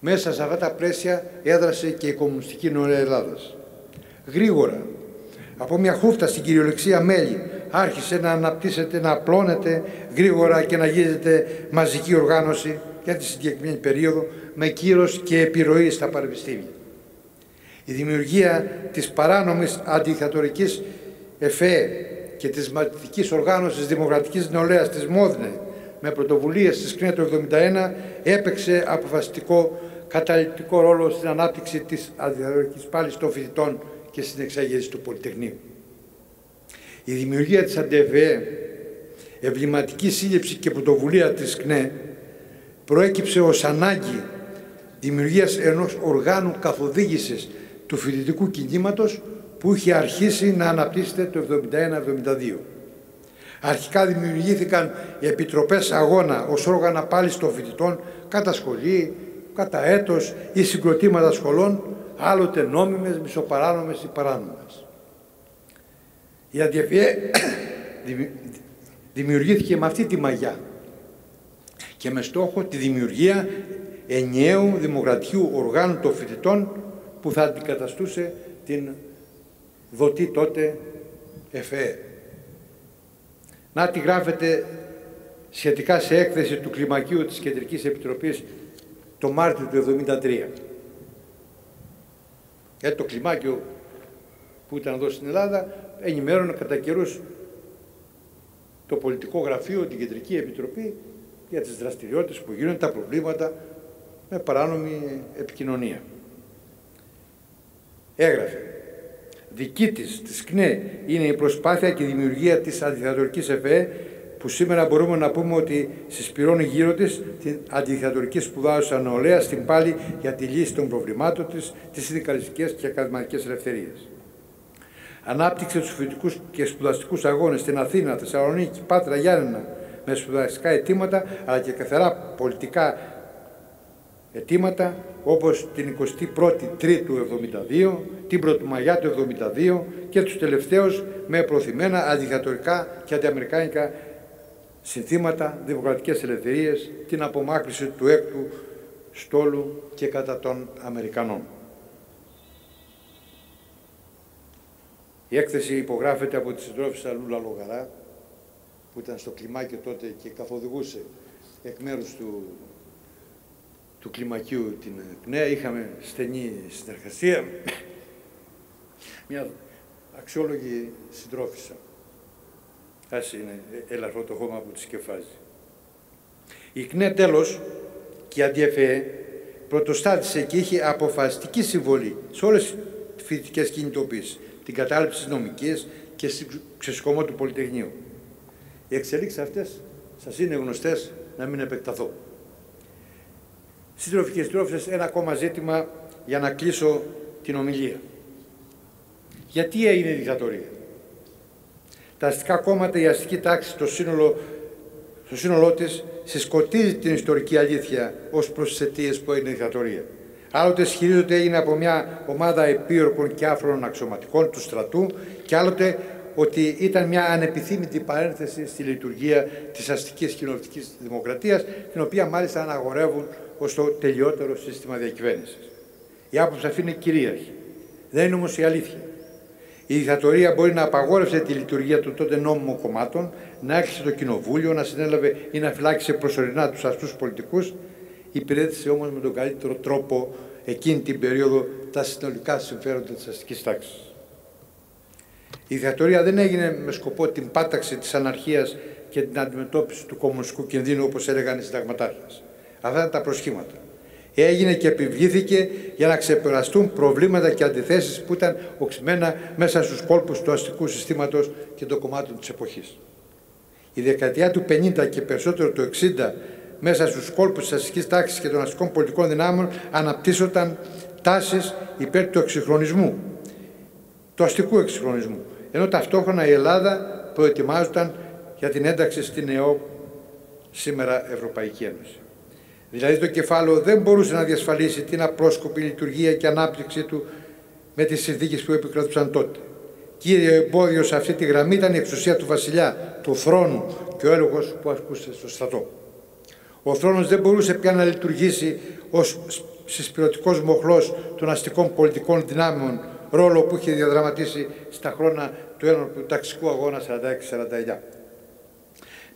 Μέσα σε αυτά τα πλαίσια έδρασε και η Κομμουνιστική Νορέα Ελλάδας. Γρήγορα, από μια χούφτα στην κυριολεξία μέλη, άρχισε να αναπτύσσεται, να απλώνεται γρήγορα και να γίνεται μαζική οργάνωση για τη συγκεκριμένη περίοδο με κύρος και επιρροή στα πανεπιστήμια. Η δημιουργία της παράνομης αντιδικτατορικής ΕΦΕ και της μαθητικής οργάνωσης δημοκρατικής νεολαίας της ΜΟΔΝΕ με πρωτοβουλίες της ΚΝΕ του 1971 έπαιξε αποφασιστικό καταληπτικό ρόλο στην ανάπτυξη της αντιδικτατορικής πάλης των φοιτητών και στην εξαγέρση του Πολυτεχνείου. Η δημιουργία της ΑΝΤΕΒΕ, εμβληματική σύλληψη και πρωτοβουλία της ΚΝΕ, προέκυψε ως ανάγκη δημιουργίας ενός οργάνου καθοδήγησης του φοιτητικού κινήματος που είχε αρχίσει να αναπτύσσεται το 1971-1972. Αρχικά δημιουργήθηκαν οι επιτροπές αγώνα ως όργανα πάλι των φοιτητών κατά σχολή, κατά έτος ή συγκροτήματα σχολών, άλλοτε νόμιμες, μισοπαράνομες ή παράνομες. Η ΑΔΕΦΕ δημιουργήθηκε με αυτή τη μαγιά και με στόχο τη δημιουργία ενιαίου δημοκρατικού οργάνου των φοιτητών που θα αντικαταστούσε την δοτή τότε ΕΦΕ. Να τη γράφεται σχετικά σε έκθεση του κλιμακίου της Κεντρικής Επιτροπής το Μάρτιο του 1973. Ε, το κλιμάκιο που ήταν εδώ στην Ελλάδα ενημέρωνε κατά καιρούς το πολιτικό γραφείο, την Κεντρική Επιτροπή για τις δραστηριότητες που γίνονται, τα προβλήματα με παράνομη επικοινωνία. Έγραφε δική της, της ΚΝΕ, είναι η προσπάθεια και η δημιουργία της αντιδικτατορικής ΕΦΕ που σήμερα μπορούμε να πούμε ότι συσπηρώνει γύρω της την αντιδικτατορική σπουδάζουσα νεολαία στην πάλη για τη λύση των προβλημάτων της, τις συνδικαλιστικές και ακαδημαϊκές ελευθερίες. Ανάπτυξε τους φοιτητικούς και σπουδαστικούς αγώνες στην Αθήνα, Θεσσαλονίκη, Πάτρα, Γιάννενα με σπουδαστικά αιτήματα αλλά και καθαρά πολιτικά αιτήματα όπως την 21η Τρίτου 72, την Πρωτομαγιά του 72 και τους τελευταίους με προθυμένα αντιδικτατορικά και αντιαμερικάνικα συνθήματα, δημοκρατικές ελευθερίες, την απομάκρυση του έκτου στόλου και κατά των Αμερικανών. Η έκθεση υπογράφεται από τη συντρόφισσα Λούλα Λογαρά, που ήταν στο κλιμάκι τότε και καθοδηγούσε εκ μέρους του του κλιμακίου την ΚΝΕ, είχαμε στενή συνεργασία, μια αξιόλογη συντρόφισσα. Ας είναι ελαφρό το χώμα που τη σκεφάζει. Η ΚΝΕ τέλος και η ΑΔΙΕΦΕ πρωτοστάτησε και είχε αποφασιστική συμβολή σε όλες τις φοιτητικές κινητοποίησεις, την κατάληψη της νομικής και ξεσκόμμα του Πολυτεχνείου. Οι εξελίξεις αυτές σας είναι γνωστές να μην επεκταθώ. Σύντροφοι και συντρόφισσες, ένα ακόμα ζήτημα για να κλείσω την ομιλία. Γιατί έγινε η δικτατορία; Τα αστικά κόμματα, η αστική τάξη, το σύνολο, το σύνολό της συσκοτίζει την ιστορική αλήθεια ως προς τις αιτίες που έγινε η δικτατορία. Άλλοτε ισχυρίζονται ότι έγινε από μια ομάδα επίορκων και άφρονων αξιωματικών του στρατού και άλλοτε ότι ήταν μια ανεπιθύμητη παρένθεση στη λειτουργία της αστικής κοινωνικής δημοκρατίας, την οποία μάλιστα αναγορεύουν ως το τελειότερο σύστημα διακυβέρνησης. Η άποψη αυτή είναι κυρίαρχη. Δεν είναι όμως η αλήθεια. Η δικτατορία μπορεί να απαγόρευσε τη λειτουργία των τότε νόμιμων κομμάτων, να έκλεισε το κοινοβούλιο, να συνέλαβε ή να φυλάξει προσωρινά τους αστού πολιτικούς, υπηρέτησε όμως με τον καλύτερο τρόπο εκείνη την περίοδο τα συνολικά συμφέροντα της αστικής τάξης. Η δικτατορία δεν έγινε με σκοπό την πάταξη της αναρχίας και την αντιμετώπιση του κομμουνιστικού κινδύνου, όπως έλεγαν οι συνταγματάρχες. Αυτά ήταν τα προσχήματα. Έγινε και επιβλήθηκε για να ξεπεραστούν προβλήματα και αντιθέσεις που ήταν οξυμένα μέσα στους κόλπους του αστικού συστήματος και των κομμάτων της εποχής. Η δεκαετία του 50 και περισσότερο του 60 μέσα στους κόλπους της αστικής τάξης και των αστικών πολιτικών δυνάμεων αναπτύσσονταν τάσεις υπέρ του εξυγχρονισμού, του αστικού εξυγχρονισμού, ενώ ταυτόχρονα η Ελλάδα προετοιμάζονταν για την ένταξη στην ΕΟ σήμερα Ευρωπαϊκή Ένωση. Δηλαδή το κεφάλαιο δεν μπορούσε να διασφαλίσει την απρόσκοπη λειτουργία και ανάπτυξη του με τις συνθήκες που επικρατούσαν τότε. Κύριο εμπόδιο σε αυτή τη γραμμή ήταν η εξουσία του βασιλιά, του θρόνου και ο έλεγχος που ασκούσε στο στρατό. Ο θρόνος δεν μπορούσε πια να λειτουργήσει ως συσπηρωτικός μοχλός των αστικών πολιτικών δυνάμεων, ρόλο που είχε διαδραματίσει στα χρόνια του ένοπλου ταξικού αγώνα 46-49.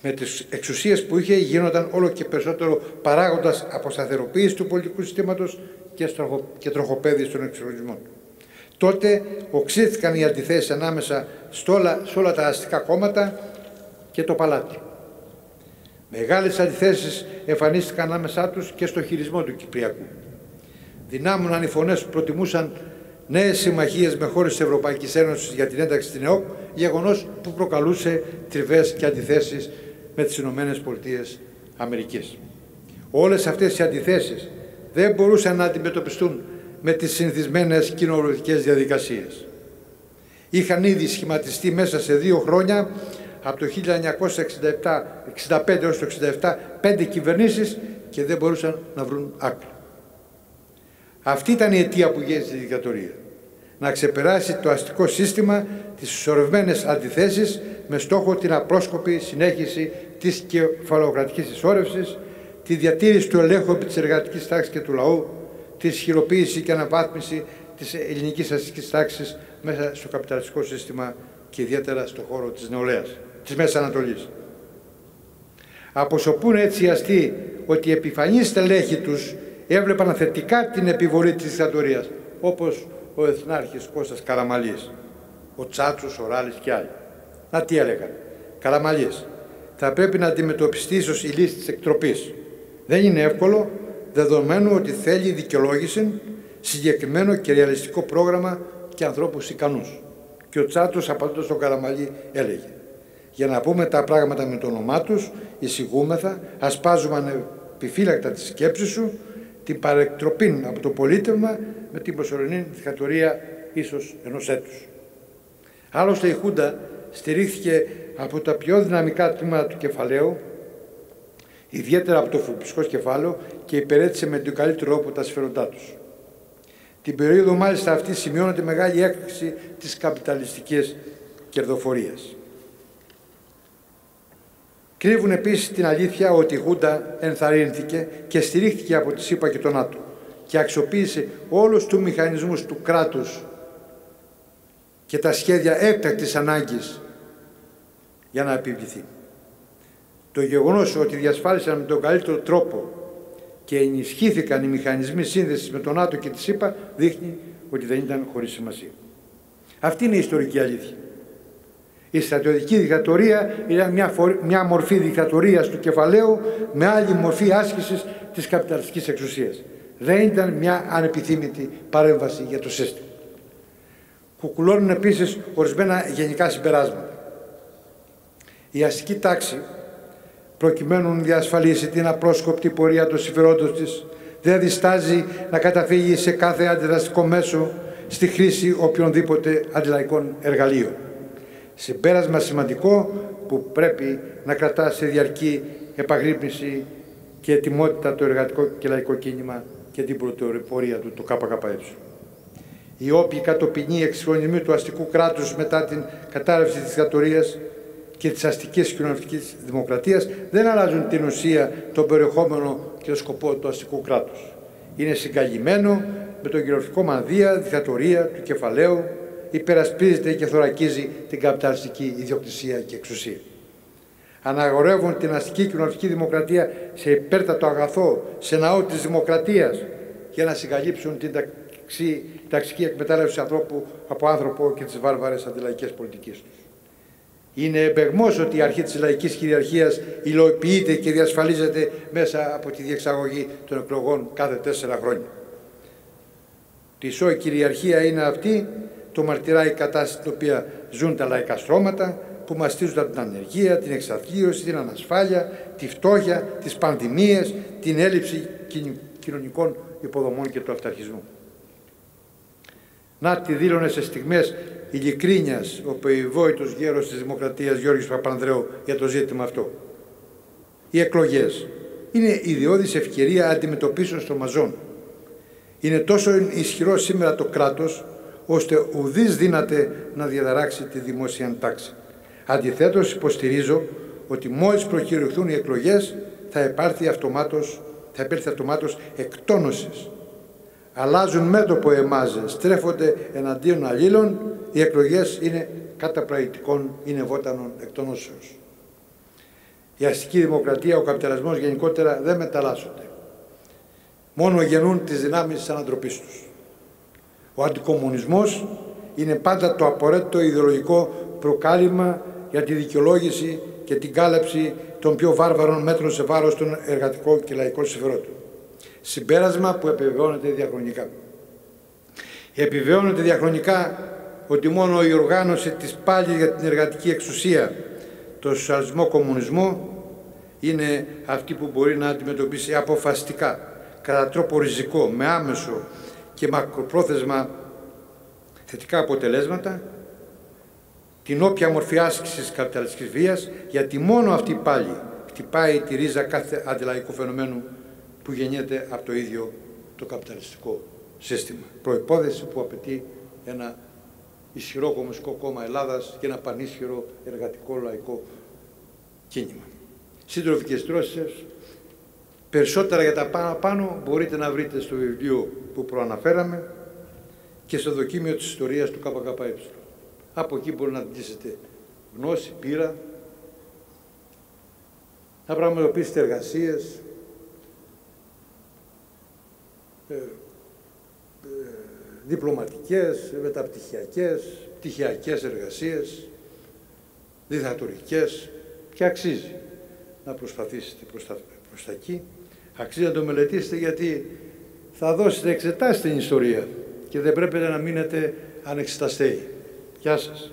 Με τις εξουσίες που είχε γίνονταν όλο και περισσότερο παράγοντας αποσταθεροποίησης του πολιτικού συστήματος και τροχοπέδι των εξοπλισμών. Τότε οξύθηκαν οι αντιθέσεις ανάμεσα σε όλα τα αστικά κόμματα και το παλάτι. Μεγάλες αντιθέσεις εμφανίστηκαν ανάμεσά τους και στο χειρισμό του Κυπριακού. Δυνάμωναν οι φωνές που προτιμούσαν νέες συμμαχίες με χώρες της Ευρωπαϊκής Ένωσης για την ένταξη στην ΕΟΚ, γεγονός που προκαλούσε τριβές και αντιθέσεις με τις Ηνωμένες Πολιτείες Αμερικής. Όλες αυτές οι αντιθέσεις δεν μπορούσαν να αντιμετωπιστούν με τις συνηθισμένες κοινοβουλευτικές διαδικασίες. Είχαν ήδη σχηματιστεί μέσα σε δύο χρόνια από το 1965 έως το 1967 πέντε κυβερνήσεις και δεν μπορούσαν να βρουν άκρη. Αυτή ήταν η αιτία που γέννησε τη δικτατορία. Να ξεπεράσει το αστικό σύστημα τις ισορρευμένες αντιθέσεις με στόχο την απρόσκοπη συνέχιση της κεφαλοκρατικής ισόρευσης, τη διατήρηση του ελέγχου επί της εργατικής τάξης και του λαού, τη ισχυροποίηση και αναβάθμιση της ελληνικής αστικής τάξης μέσα στο καπιταλιστικό σύστημα και ιδιαίτερα στον χώρο της νεολαίας της Μέσης Ανατολής. Αποσωπούν έτσι οι αστεί ότι οι επιφανείς στελέχοι τους έβλεπαν θετικά την επιβολή της δικτατορίας, όπως ο Εθνάρχης Κώστας Καραμαλής, ο Τσάτσος, ο Ράλης και άλλοι. Να τι έλεγαν. Καραμαλής, θα πρέπει να αντιμετωπιστείς ίσως η λύση της εκτροπής. Δεν είναι εύκολο, δεδομένου ότι θέλει δικαιολόγηση, συγκεκριμένο και ρεαλιστικό πρόγραμμα και ανθρώπους ικανούς. Και ο Τσάτσος απαντώντας στον Καραμαλή έλεγε για να πούμε τα πράγματα με το όνομά τους, εισηγούμεθα, ασπάζουμε ανεπιφύλακτα τη σκέψη σου, την παρεκτροπή από το πολίτευμα με την προσωρινή δικτατορία ίσως ενός έτους. Άλλωστε η Χούντα στηρίχθηκε από τα πιο δυναμικά τμήματα του κεφαλαίου, ιδιαίτερα από το φουπιστικό κεφάλαιο και υπηρέτησε με τον καλύτερο τρόπο τα συμφέροντά τους. Την περίοδο μάλιστα αυτή σημειώνεται μεγάλη έκρηξη της καπιταλιστικής κερδοφορίας. Κρύβουν επίσης την αλήθεια ότι η Χούντα ενθαρρύνθηκε και στηρίχθηκε από τη ΣΥΠΑ και τον ΝΑΤΟ και αξιοποίησε όλους τους μηχανισμούς του κράτους και τα σχέδια έκτακτης ανάγκης για να επιβληθεί. Το γεγονός ότι διασφάλισαν με τον καλύτερο τρόπο και ενισχύθηκαν οι μηχανισμοί σύνδεσης με τον ΝΑΤΟ και τη ΣΥΠΑ δείχνει ότι δεν ήταν χωρίς σημασία. Αυτή είναι η ιστορική αλήθεια. Η στρατιωτική δικτατορία ήταν μια, μια μορφή δικτατορίας του κεφαλαίου με άλλη μορφή άσκησης της καπιταλιστικής εξουσίας. Δεν ήταν μια ανεπιθύμητη παρέμβαση για το σύστημα. Κουκουλώνουν επίσης ορισμένα γενικά συμπεράσματα. Η αστική τάξη, προκειμένου να διασφαλίσει την απρόσκοπτη πορεία των συμφερόντων της, δεν διστάζει να καταφύγει σε κάθε αντιδραστικό μέσο στη χρήση οποιονδήποτε αντιλαϊκών εργαλείων. Συμπέρασμα σημαντικό που πρέπει να κρατά σε διαρκή επαγρύπνηση και ετοιμότητα το εργατικό και λαϊκό κίνημα και την πρωτοπορία του, το ΚΚΕ. Οι όποιοι κατοπινοί εξυγχρονισμοί του αστικού κράτους μετά την κατάρρευση της δικτατορίας και της αστικής κοινωνικής δημοκρατίας δεν αλλάζουν την ουσία, τον περιεχόμενο και τον σκοπό του αστικού κράτους. Είναι συγκαλυμμένο με τον κυριολεκτικό μανδύα, δικτατορία του κεφαλαίου, υπερασπίζεται και θωρακίζει την καπιταλιστική ιδιοκτησία και εξουσία. Αναγορεύουν την αστική κοινωνική δημοκρατία σε υπέρτατο αγαθό, σε ναό της δημοκρατίας, για να συγκαλύψουν την ταξί, ταξική εκμετάλλευση ανθρώπου από άνθρωπο και τις βάρβαρες αντιλαϊκές πολιτικές τους. Είναι εμπεγμός ότι η αρχή της λαϊκής κυριαρχίας υλοποιείται και διασφαλίζεται μέσα από τη διεξαγωγή των εκλογών κάθε τέσσερα χρόνια. Τη σώη κυριαρχία είναι αυτή το μαρτυράει η κατάσταση στην οποία ζουν τα λαϊκά στρώματα που μαστίζουν από την ανεργία, την εξαθλίωση, την ανασφάλεια, τη φτώχεια, τις πανδημίες, την έλλειψη κοινωνικών υποδομών και του αυταρχισμού. Να τη δήλωνε σε στιγμές ειλικρίνειας ο περιβόητος γέρος της Δημοκρατίας Γιώργης Παπανδρέου για το ζήτημα αυτό. Οι εκλογές είναι ιδιώδης ευκαιρία αντιμετωπίσεων στο μαζόν. Είναι τόσο ισχυρό σήμερα το κράτος ώστε ουδής δύναται να διαδράξει τη δημόσια τάξη. Αντιθέτως υποστηρίζω ότι μόλις προκυρωθούν οι εκλογές θα υπάρθει αυτομάτως, θα υπέρθει αυτομάτως εκτόνωσης. Αλλάζουν μέτωπο εμάζε, στρέφονται εναντίον αλλήλων, οι εκλογές είναι καταπληκτικών, είναι βότανων εκτόνωσεως. η αστική δημοκρατία, ο καπιταλισμός γενικότερα δεν μεταλλάσσονται. Μόνο γεννούν τις δυνάμεις της ανατροπής τους. Ο αντικομουνισμός είναι πάντα το απαραίτητο ιδεολογικό προκάλημα για τη δικαιολόγηση και την κάλεψη των πιο βάρβαρων μέτρων σε βάρος των εργατικών και λαϊκών συμφερόντων. Συμπέρασμα που επιβεβαιώνεται διαχρονικά. Επιβεβαιώνεται διαχρονικά ότι μόνο η οργάνωση της πάλι για την εργατική εξουσία, το σοσιαλισμό κομμουνισμό, είναι αυτή που μπορεί να αντιμετωπίσει αποφασιστικά, κατά τρόπο ριζικό, με άμεσο και μακροπρόθεσμα θετικά αποτελέσματα, την όποια μορφή άσκησης καπιταλιστικής βίας, γιατί μόνο αυτή πάλι χτυπάει τη ρίζα κάθε αντιλαϊκού φαινομένου που γεννιέται από το ίδιο το καπιταλιστικό σύστημα. Προϋπόθεση που απαιτεί ένα ισχυρό κομμουνιστικό κόμμα Ελλάδας και ένα πανίσχυρο εργατικό λαϊκό κίνημα. Σύντροφοι και στρώσεις, περισσότερα για τα πάνω πάνω μπορείτε να βρείτε στο βιβλίο που προαναφέραμε και στο δοκίμιο της ιστορίας του ΚΚΕ. Από εκεί μπορεί να αντλήσετε γνώση, πείρα, να πραγματοποιήσετε εργασίες, ε, ε, διπλωματικές, μεταπτυχιακές, πτυχιακές εργασίες, διδατορικές και αξίζει να προσπαθήσετε προς τα, προς τα εκεί. Αξίζει να το μελετήσετε γιατί θα δώσετε εξετάσεις στην ιστορία και δεν πρέπει να μείνετε ανεξεταστέοι. Γεια σας.